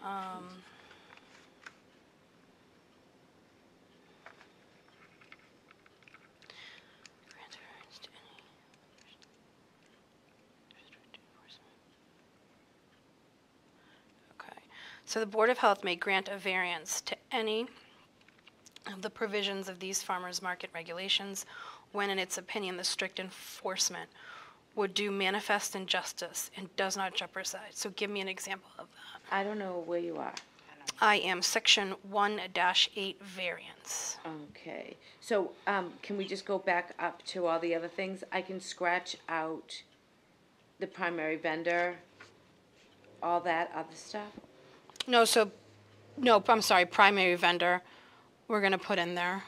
Um, grant a variance to any- Okay, so the Board of Health may grant a variance to any of the provisions of these farmers market regulations when in its opinion the strict enforcement would do manifest injustice and does not jeopardize. So give me an example of that. I don't know where you are. I am section one dash eight variance. Okay, so, um, can we just go back up to all the other things? I can scratch out the primary vendor, all that other stuff? No, so, no, I'm sorry, primary vendor, we're gonna put in there.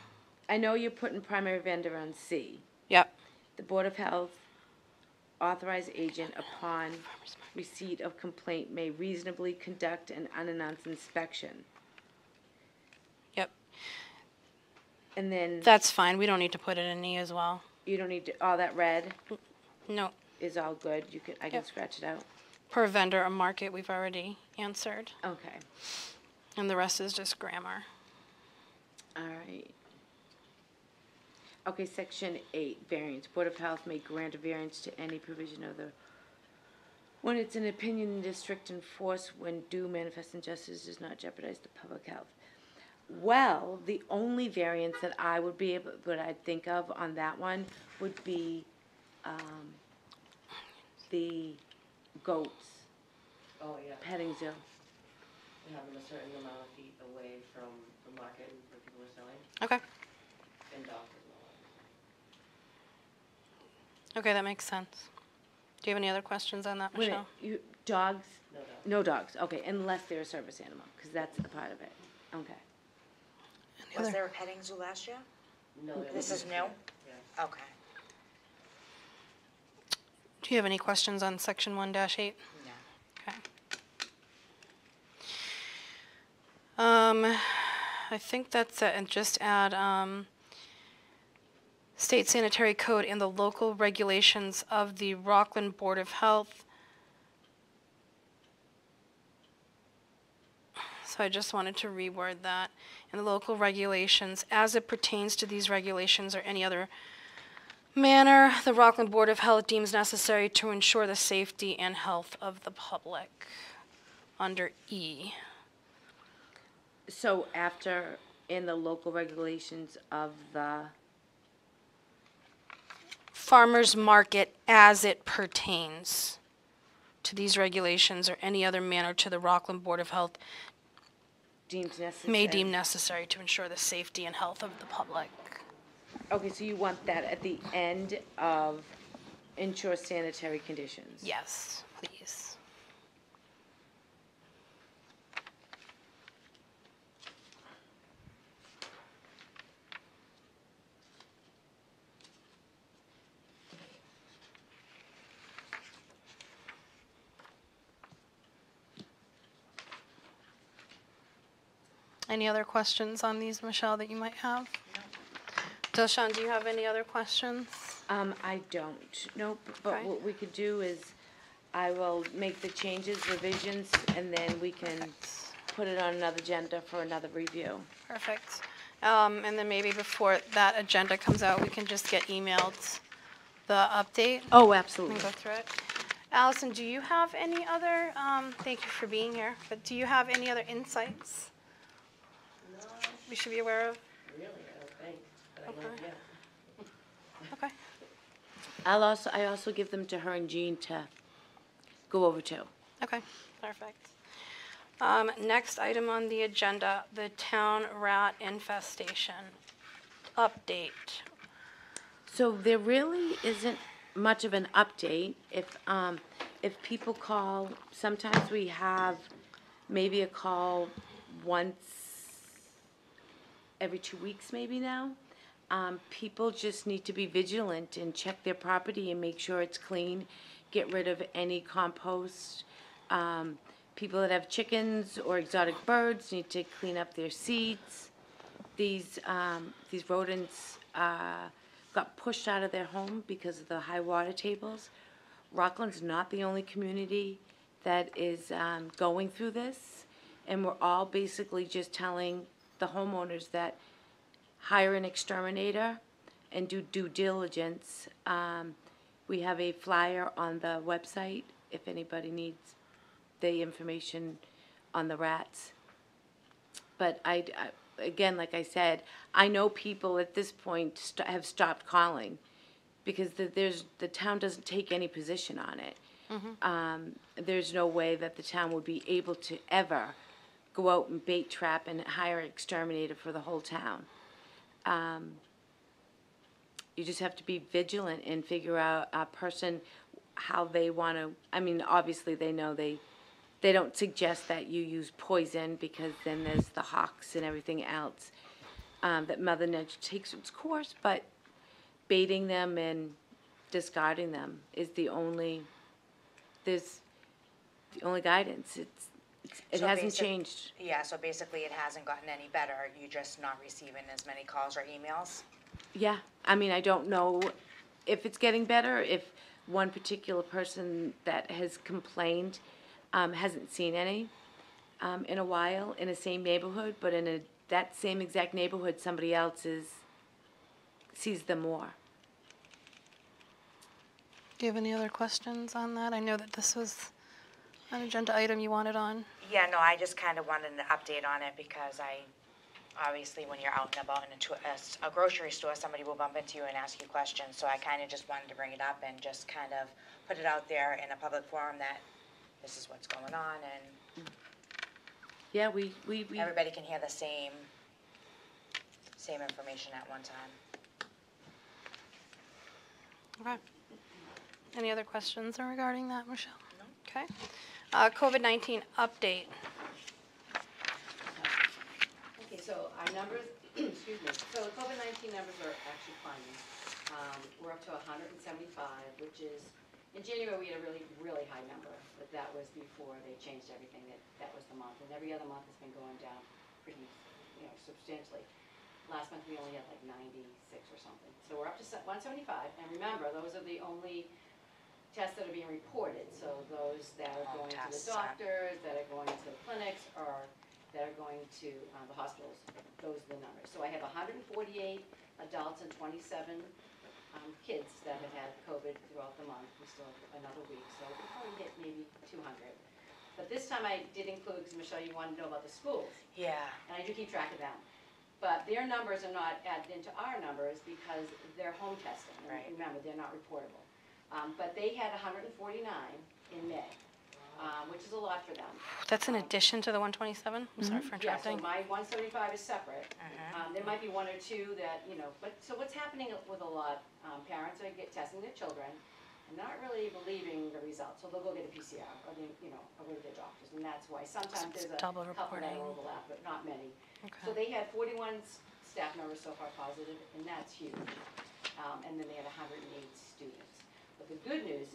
I know you're putting primary vendor on C. Yep, The Board of Health authorized agent upon receipt of complaint may reasonably conduct an unannounced inspection. yep, And then that's fine, we don't need to put it in E as well. you don't need to, all that red No, is all good, you can, I can Yep. scratch it out? per vendor or market, we've already answered, Okay, and the rest is just grammar. all right. Okay, section eight, variance, Board of Health may grant a variance to any provision of the, when it's an opinion district in force when due manifest injustice does not jeopardize the public health. Well, the only variance that I would be able, that I'd think of on that one would be, um, the goats Oh, yeah, petting zoo. we have them a certain amount of feet away from the market where people are selling, Okay, and dogs as well. okay, that makes sense. Do you have any other questions on that, Wait a Michelle? minute, you, dogs, No dogs. no dogs, okay, unless they're a service animal, cause that's a part of it, okay. Any Was other- there a petting zoo last year? No, they This don't is do- new? Yeah. Okay, Do you have any questions on section one dash eight? no. Okay. Um, I think that's it, and just add, um, state sanitary code and the local regulations of the Rockland Board of Health. So I just wanted to reword that. And the local regulations, as it pertains to these regulations or any other manner the Rockland Board of Health deems necessary to ensure the safety and health of the public. Under E. So after, in the local regulations of the, Farmers market as it pertains to these regulations or any other manner to the Rockland Board of Health deems necessary. may deem necessary to ensure the safety and health of the public. Okay, so you want that at the end of ensure sanitary conditions? Yes, please. Any other questions on these, Michelle, that you might have? Delshawn, do you have any other questions? Um, I don't, nope, but Okay. what we could do is, I will make the changes, revisions, and then we can put it on another agenda for another review. Perfect. Um, And then maybe before that agenda comes out, we can just get emailed the update Oh, and absolutely. go through it. Allison, do you have any other, um, thank you for being here, but do you have any other insights No, we should be aware of? really, I don't think, but I know, Okay. yeah. Okay. I'll also, I also give them to her and Jean to go over to. Okay, perfect. Um, Next item on the agenda, the town rat infestation update. So there really isn't much of an update. If, um, if people call, sometimes we have maybe a call once every two weeks maybe now. Um, people just need to be vigilant and check their property and make sure it's clean. Get rid of any compost. Um, people that have chickens or exotic birds need to clean up their seeds these, um, these rodents, uh, got pushed out of their home because of the high water tables. Rockland's not the only community that is, um, going through this. And we're all basically just telling the homeowners that hire an exterminator and do due diligence. Um, we have a flyer on the website if anybody needs the information on the rats. But I, I- again, like I said, I know people at this point st- have stopped calling because the, there's, the town doesn't take any position on it. Um, there's no way that the town would be able to ever go out and bait trap and hire an exterminator for the whole town. Um, you just have to be vigilant and figure out a person, how they wanna, I mean, obviously, they know they, they don't suggest that you use poison because then there's the hawks and everything else. Um, that Mother Nature takes its course, but baiting them and discarding them is the only, there's the only guidance. It's- it So hasn't basic- changed. Yeah, so basically it hasn't gotten any better, you're just not receiving as many calls or emails? Yeah, I mean, I don't know if it's getting better, if one particular person that has complained, um, hasn't seen any, um, in a while in the same neighborhood, but in a, that same exact neighborhood, somebody else is, sees them more. Do you have any other questions on that? I know that this was an agenda item you wanted on. Yeah, no, I just kind of wanted an update on it because I, obviously, when you're out and about in a, to- a s- a grocery store, somebody will bump into you and ask you questions. So I kind of just wanted to bring it up and just kind of put it out there in a public forum that this is what's going on and Yeah, we, we, we, everybody can hear the same, same information at one time. Okay. Any other questions regarding that, Michelle? Okay. Uh, COVID-19 update. Okay, so our numbers, excuse me, so the COVID-19 numbers are actually climbing. Um, We're up to 175, which is, in January, we had a really, really high number, but that was before they changed everything, that, that was the month. And every other month has been going down pretty, you know, substantially. Last month, we only had like 96 or something. So we're up to 175, and remember, those are the only tests that are being reported. So those that are Home going to the tests, doctors, that are going to the clinics, or that are going to uh, the hospitals, those are the numbers. So I have 148 adults and 27 um, kids that have had COVID throughout the month. We still have another week, so we'll probably hit maybe 200. But this time I did include, because Michelle, you wanted to know about the schools, Yeah, and I do keep track of them. But their numbers are not added into our numbers because they're home testing. and Right. Remember, they're not reportable. Um, But they had 149 in May, um, which is a lot for them. That's in um, addition to the 127? I'm sorry mhm. for Yeah, so interrupting. my 175 is separate. Mm-hmm. Um, There might be one or two that, you know, but, so what's happening with a lot, um, parents are get, testing their children and not really believing the results, so they'll go get a PCR or they, you know, or go get their doctors, and that's why sometimes there's a double couple that reporting. overlap, but not many. So they had 41 staff members so far positive, and that's huge. Um, And then they had 180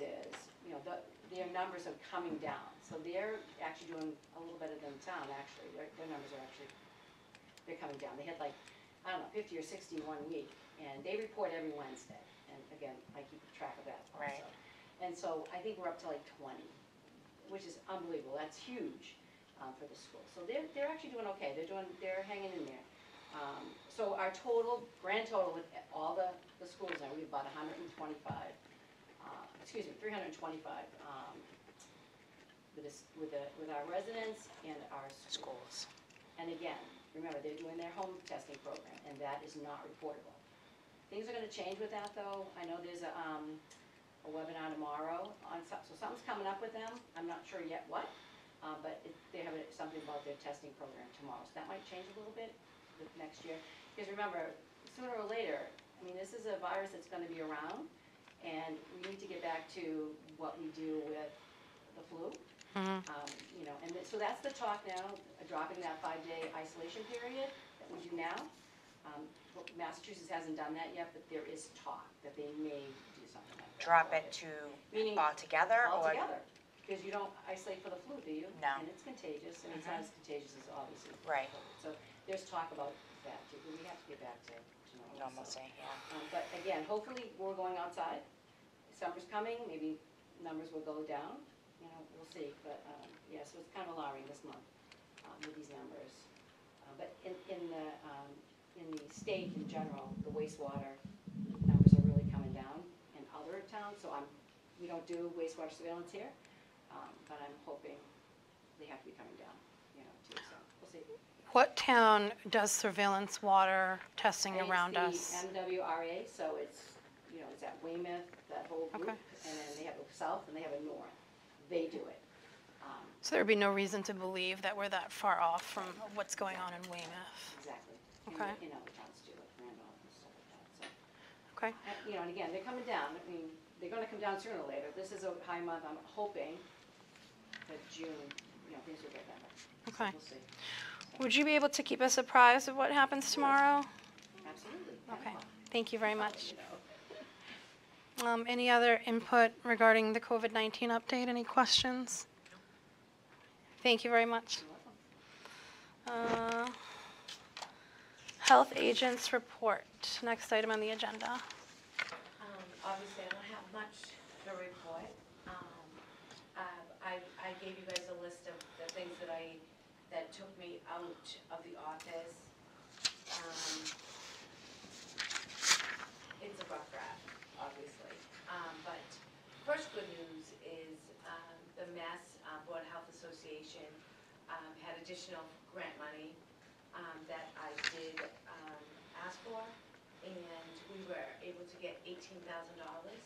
is, you know, the, their numbers are coming down, so they're actually doing a little better than town, actually, their, their numbers are actually, they're coming down. They had like, I don't know, fifty or 60 one week, and they report every Wednesday, and again, I keep track of that also. Right. And so I think we're up to like twenty, which is unbelievable, that's huge, um, for the school. So they're, they're actually doing okay, they're doing, they're hanging in there. Um, so our total, grand total with all the, the schools now, we have about hundred and twenty-five, uh, excuse me, three hundred and twenty-five, um, with this, with the, with our residents and our schools. Schools. And again, remember, they're doing their home testing program, and that is not reportable. Things are gonna change with that, though. I know there's a, um, a webinar tomorrow on, some- so something's coming up with them. I'm not sure yet what, uh, but it, they have something about their testing program tomorrow. So that might change a little bit with next year. Because remember, sooner or later, I mean, this is a virus that's gonna be around, and we need to get back to what we do with the flu. Um, you know, and th- so that's the talk now, uh, dropping that five-day isolation period that we do now. Um, well, Massachusetts hasn't done that yet, but there is talk that they may do something like that. Drop it to Meaning altogether or? altogether, because you don't isolate for the flu, do you? No. And it's contagious, and it's not as contagious as obviously. Right. COVID. So there's talk about that, too, but we have to get back to to normal. so. Normalcy, yeah. Um, But again, hopefully, we're going outside. Summer's coming, maybe numbers will go down, you know, we'll see. But, um, yeah, so it's kind of alarming this month um, with these numbers. Uh, But in, in the, um, in the state in general, the wastewater numbers are really coming down in other towns. So I'm, we don't do wastewater surveillance here, um, but I'm hoping they have to be coming down, you know, too, so we'll see. What town does surveillance water testing around It's us? the MWRA, so it's, you know, it's at Weymouth, that whole group, Okay. and then they have a south and they have a north. They do it. Um, So there'd be no reason to believe that we're that far off from what's going on in Weymouth. Exactly. And Okay. In other towns too, like Randolph and stuff like that, so. Okay, And, You know, and again, they're coming down, I mean, they're gonna come down sooner or later. This is a high month, I'm hoping that June, you know, things will get better. Okay. We'll see. Would you be able to keep us apprised of what happens tomorrow? Absolutely. Okay, thank you very much. Um, Any other input regarding the COVID-19 update? Any questions? Thank you very much. Uh, Health agents report, next item on the agenda. Um, obviously, I don't have much to report. Um, uh, I, I gave you guys a list of the things that I, that took me out of the office. Um, It's a rough draft, obviously. Um, but first good news is, um, the Mass uh, Board Health Association, um, had additional grant money, um, that I did, um, ask for and we were able to get eighteen thousand dollars.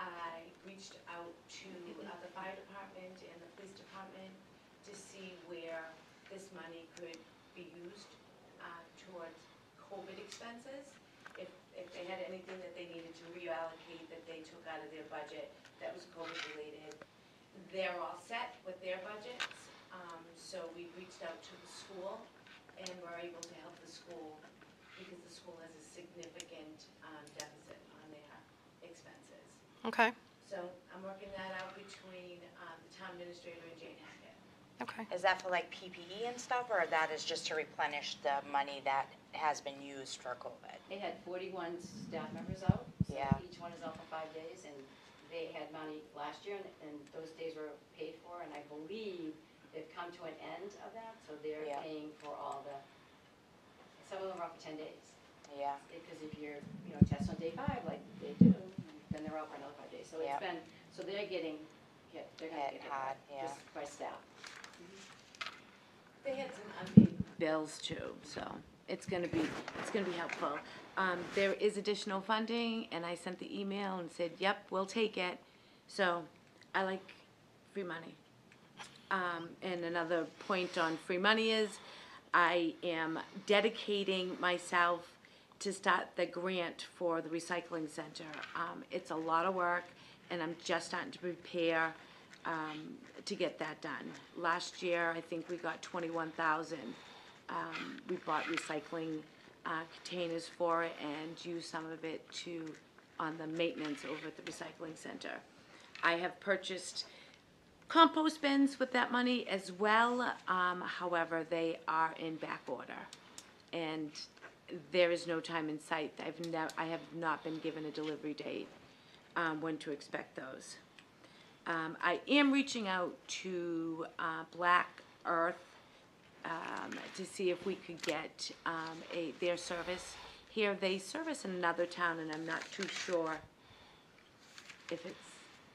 I reached out to uh, the fire department and the police department to see where this money could be used uh, towards COVID expenses. If, if they had anything that they needed to reallocate that they took out of their budget that was COVID related. They're all set with their budgets, um, so we reached out to the school and we're able to help the school because the school has a significant um, deficit on their expenses. Okay, So I'm working that out between um, the town administrator and Jane. Okay. Is that for like PPE and stuff, or that is just to replenish the money that has been used for COVID? They had forty-one staff members out, so Yeah. each one is out for five days, and they had money last year, and, and those days were paid for, and I believe they've come to an end of that, so they're Yeah. paying for all the, some of them are out for ten days. Yeah, Because if you're, you know, test on day five, like they do, then they're out for another five days, so Yep. it's been, so they're getting hit, they're gonna Hit get hit hard, hard, yeah. just by staff. They had some unpaid bills too, so it's gonna be, it's gonna be helpful. Um, there is additional funding, and I sent the email and said, yep, we'll take it. So, I like free money. Um, and another point on free money is, I am dedicating myself to start the grant for the recycling center. Um, it's a lot of work, and I'm just starting to prepare, um, to get that done. Last year, I think we got twenty-one thousand. Um, we bought recycling, uh, containers for it and used some of it to, on the maintenance over at the recycling center. I have purchased compost bins with that money as well. Um, however, they are in back order. And there is no time in sight. I've I have not been given a delivery date. um, when to expect those. Um, I am reaching out to, uh, Black Earth, um, to see if we could get, um, a, their service here. They service in another town and I'm not too sure if it's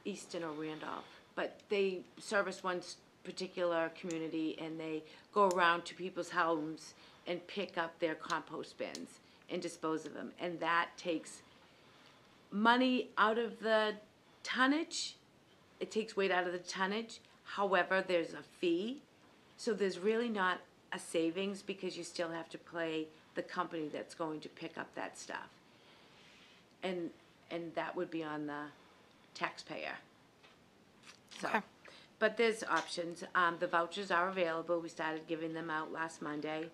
Easton or Randolph. But they service one particular community and they go around to people's homes and pick up their compost bins and dispose of them. And that takes money out of the tonnage. It takes weight out of the tonnage. However, there's a fee. So there's really not a savings because you still have to pay the company that's going to pick up that stuff. And, and that would be on the taxpayer. So, Okay. but there's options. Um, the vouchers are available. We started giving them out last Monday.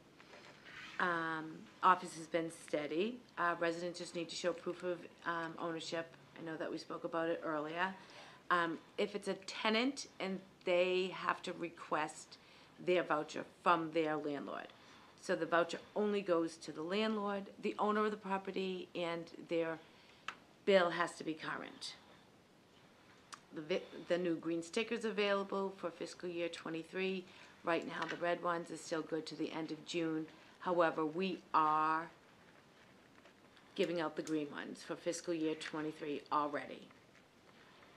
Um, office has been steady. Uh, residents just need to show proof of, um, ownership. I know that we spoke about it earlier. Um, if it's a tenant and they have to request their voucher from their landlord. So the voucher only goes to the landlord, the owner of the property, and their bill has to be current. The the new green stickers available for fiscal year twenty-three. Right now, the red ones are still good to the end of June. However, we are giving out the green ones for fiscal year twenty-three already.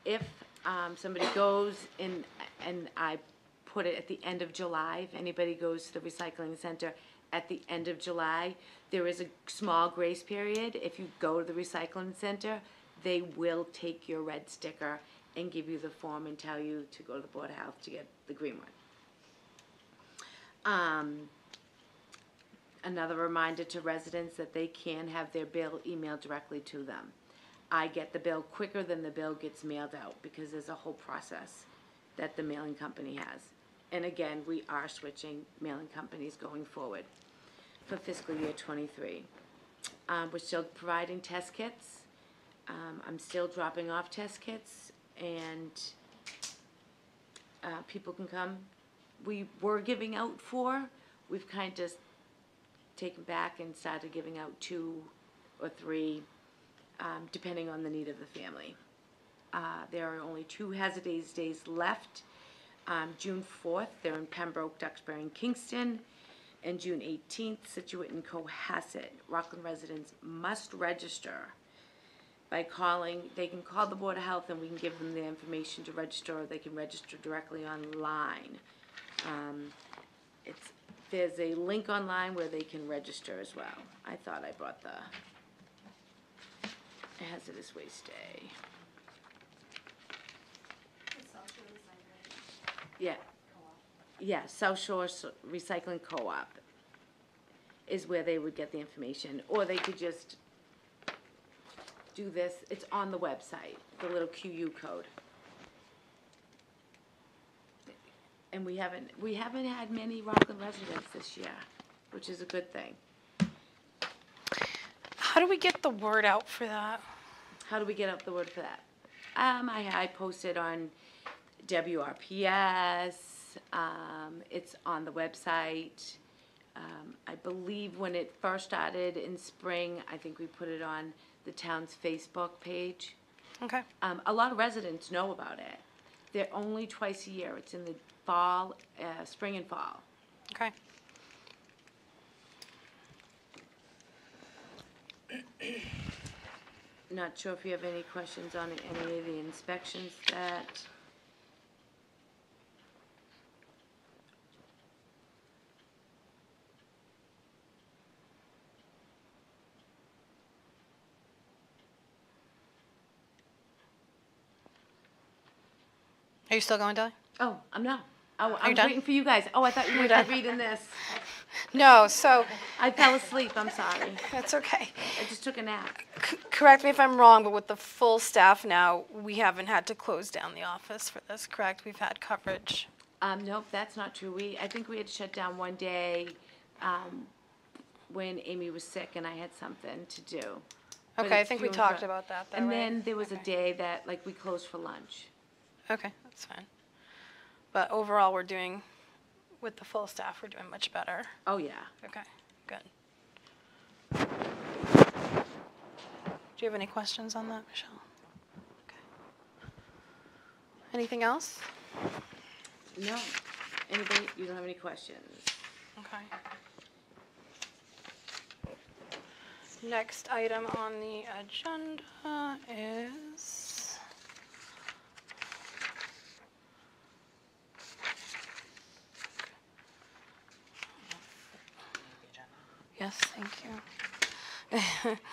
If, um, somebody goes and, and I put it at the end of July, if anybody goes to the recycling center at the end of July, there is a small grace period. If you go to the recycling center, they will take your red sticker and give you the form and tell you to go to the Board of Health to get the green one. Um, another reminder to residents that they can have their bill emailed directly to them. I get the bill quicker than the bill gets mailed out because there's a whole process that the mailing company has. And again, we are switching mailing companies going forward for fiscal year twenty-three. Um, we're still providing test kits. Um, I'm still dropping off test kits and, uh, people can come. We were giving out four, we've kind of just taken back and started giving out two or three, um, depending on the need of the family. Uh, there are only two hazard days left. Um, June fourth, they're in Pembroke, Duxbury, and Kingston. And June eighteenth, Scituate and Cohasset. Rockland residents must register by calling, they can call the Board of Health and we can give them the information to register, or they can register directly online. Um, it's, there's a link online where they can register as well. I thought I brought the hazardous waste day. Yeah. Yeah, South Shore S- Recycling Co-op is where they would get the information, or they could just do this, it's on the website, the little QU code. And we haven't, we haven't had many Rockland residents this year, which is a good thing. How do we get the word out for that? How do we get out the word for that? Um, I, I posted on WRPS, um, it's on the website. Um, I believe when it first started in spring, I think we put it on the town's Facebook page. Okay, Um, a lot of residents know about it. They're only twice a year. It's in the fall, uh, spring and fall. okay. Not sure if you have any questions on any of the inspections that. Are you still going, Dolly? Oh, I'm not. Oh, I was done? waiting for you guys. Oh, I thought you were reading this. No, so, I fell asleep. I'm sorry. that's okay. I just took a nap. C- Correct me if I'm wrong, but with the full staff now, we haven't had to close down the office for this, correct? We've had coverage. Um, nope, that's not true. We, I think we had shut down one day, um, when Amy was sick and I had something to do. But Okay, I it's think we few and talked about that, though, And right? then there was a day that, like, we closed for lunch. Okay, that's fine. But overall, we're doing, with the full staff, we're doing much better. Oh, yeah. Okay, good. Do you have any questions on that, Michelle? Okay. Anything else? No. Anybody, you don't have any questions? Okay. Next item on the agenda is. Yes, thank you.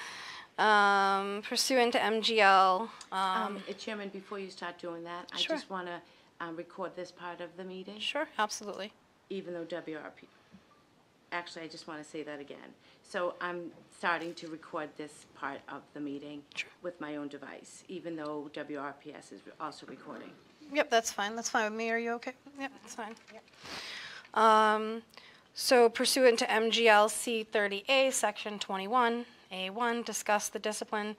Um, Pursuant to MGL, um, Um, uh, Chairman, before you start doing that, I Sure. just want to record this part of the meeting, sure, absolutely. even though WRP, actually, I just want to say that again. So I'm starting to record this part of the meeting Sure. with my own device, even though WRPS is also recording. Yep, that's fine, that's fine with me, are you okay? Yep, that's fine. Um, so pursuant to MGL C30A, Section 21A1, discuss the discipline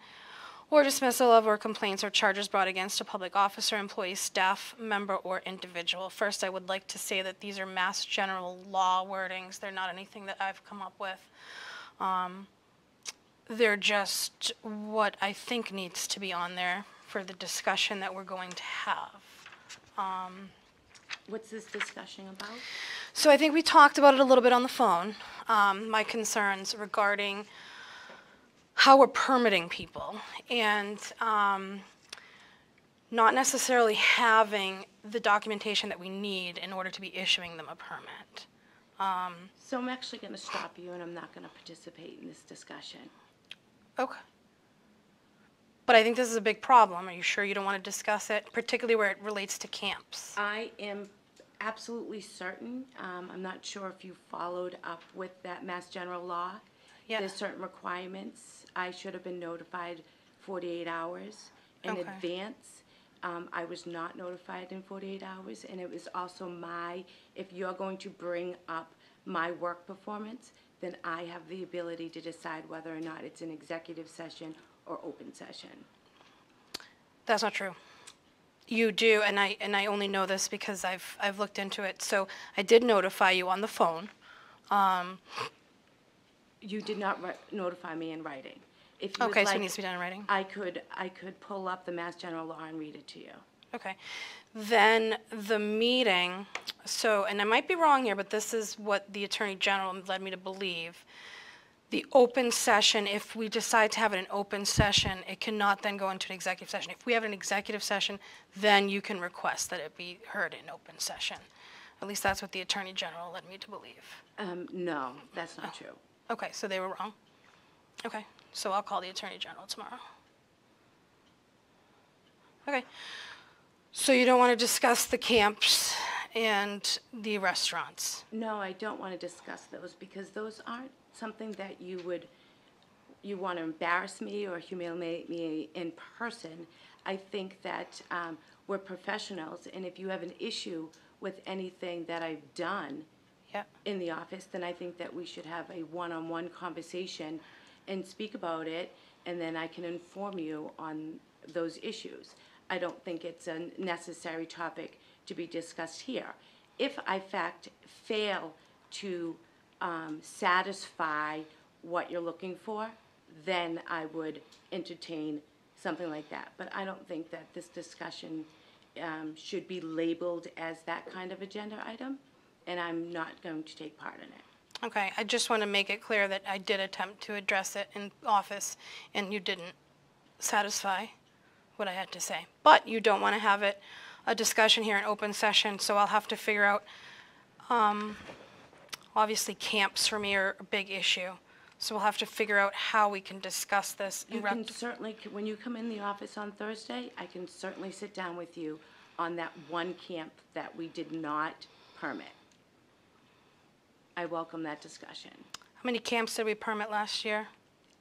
or dismissal of or complaints or charges brought against a public officer, employee, staff member, or individual. First, I would like to say that these are mass general law wordings, they're not anything that I've come up with. Um, They're just what I think needs to be on there for the discussion that we're going to have. What's this discussion about? So I think we talked about it a little bit on the phone, um, my concerns regarding how we're permitting people and um, not necessarily having the documentation that we need in order to be issuing them a permit. So I'm actually going to stop you, and I'm not going to participate in this discussion. Okay. But I think this is a big problem. Are you sure you don't want to discuss it, particularly where it relates to camps? I am absolutely certain, um, I'm not sure if you followed up with that Mass General law. Yeah. There's certain requirements. I should have been notified forty-eight hours in Okay. advance. Um, I was not notified in forty-eight hours, and it was also my, if you're going to bring up my work performance, then I have the ability to decide whether or not it's an executive session or open session. That's not true. You do, and I, and I only know this because I've, I've looked into it. So I did notify you on the phone. Um, you did not ri- notify me in writing. If you would Okay, so it like, needs to be done in writing? I could, I could pull up the Mass General Law and read it to you. Okay. Then the meeting, so, and I might be wrong here, but this is what the Attorney General led me to believe. The open session, if we decide to have it an open session, it cannot then go into an executive session. If we have an executive session, then you can request that it be heard in open session. At least that's what the Attorney General led me to believe. Um, no, that's Oh. not true. Okay, so they were wrong. Okay, so I'll call the Attorney General tomorrow. Okay, so you don't want to discuss the camps and the restaurants? No, I don't want to discuss those because those aren't something that you would, you want to embarrass me or humiliate me in person. I think that um, we're professionals, and if you have an issue with anything that I've done Yep, in the office, then I think that we should have a one-on-one conversation and speak about it, and then I can inform you on those issues. I don't think it's a necessary topic to be discussed here. If I fact fail to um, satisfy what you're looking for, then I would entertain something like that. But I don't think that this discussion um, should be labeled as that kind of agenda item, and I'm not going to take part in it. okay, I just want to make it clear that I did attempt to address it in office, and you didn't satisfy what I had to say. But you don't want to have it, a discussion here in open session, so I'll have to figure out, um, obviously camps for me are a big issue. So we'll have to figure out how we can discuss this. in You rep- can certainly, when you come in the office on Thursday, I can certainly sit down with you on that one camp that we did not permit. I welcome that discussion. How many camps did we permit last year?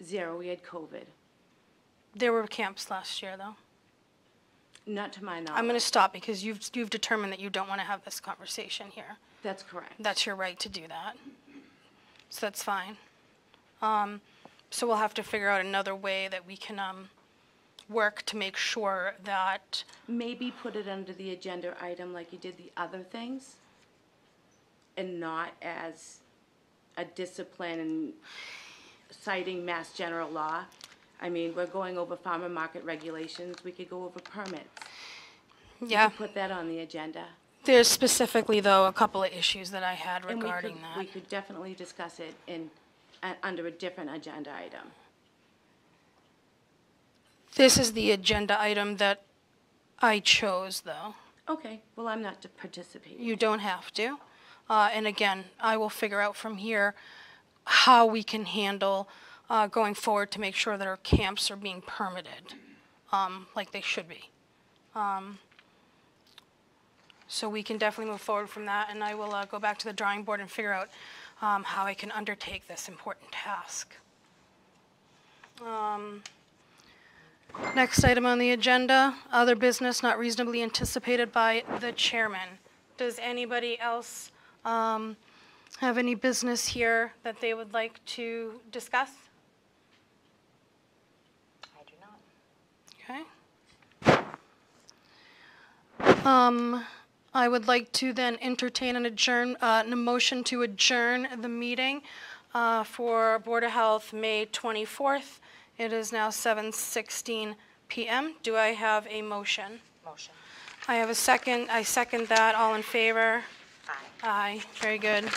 Zero, we had COVID. There were camps last year, though. Not to my knowledge. I'm going to stop because you've, you've determined that you don't want to have this conversation here. That's correct. That's your right to do that. So that's fine. Um, so we'll have to figure out another way that we can, um, work to make sure that, Maybe put it under the agenda item like you did the other things, and not as a discipline and citing mass general law. I mean, we're going over farmer market regulations, we could go over permits. We Yeah. could Put that on the agenda. There's specifically, though, a couple of issues that I had And we regarding could, that. we could definitely discuss it in, uh, under a different agenda item. This is the agenda item that I chose, though. Okay, well, I'm not to participate. You don't have to. Uh, and again, I will figure out from here how we can handle uh, going forward to make sure that our camps are being permitted um, like they should be. Um, so we can definitely move forward from that, and I will uh, go back to the drawing board and figure out um, how I can undertake this important task. Um, Next item on the agenda, other business not reasonably anticipated by the chairman. Does anybody else um, have any business here that they would like to discuss? I do not. Okay. Um, I would like to then entertain an adjourn, uh, a motion to adjourn the meeting uh, for Board of Health, May 24th. It is now 7:16 PM. Do I have a motion? Motion. I have a second. I second that. All in favor? Aye. Aye. Very good.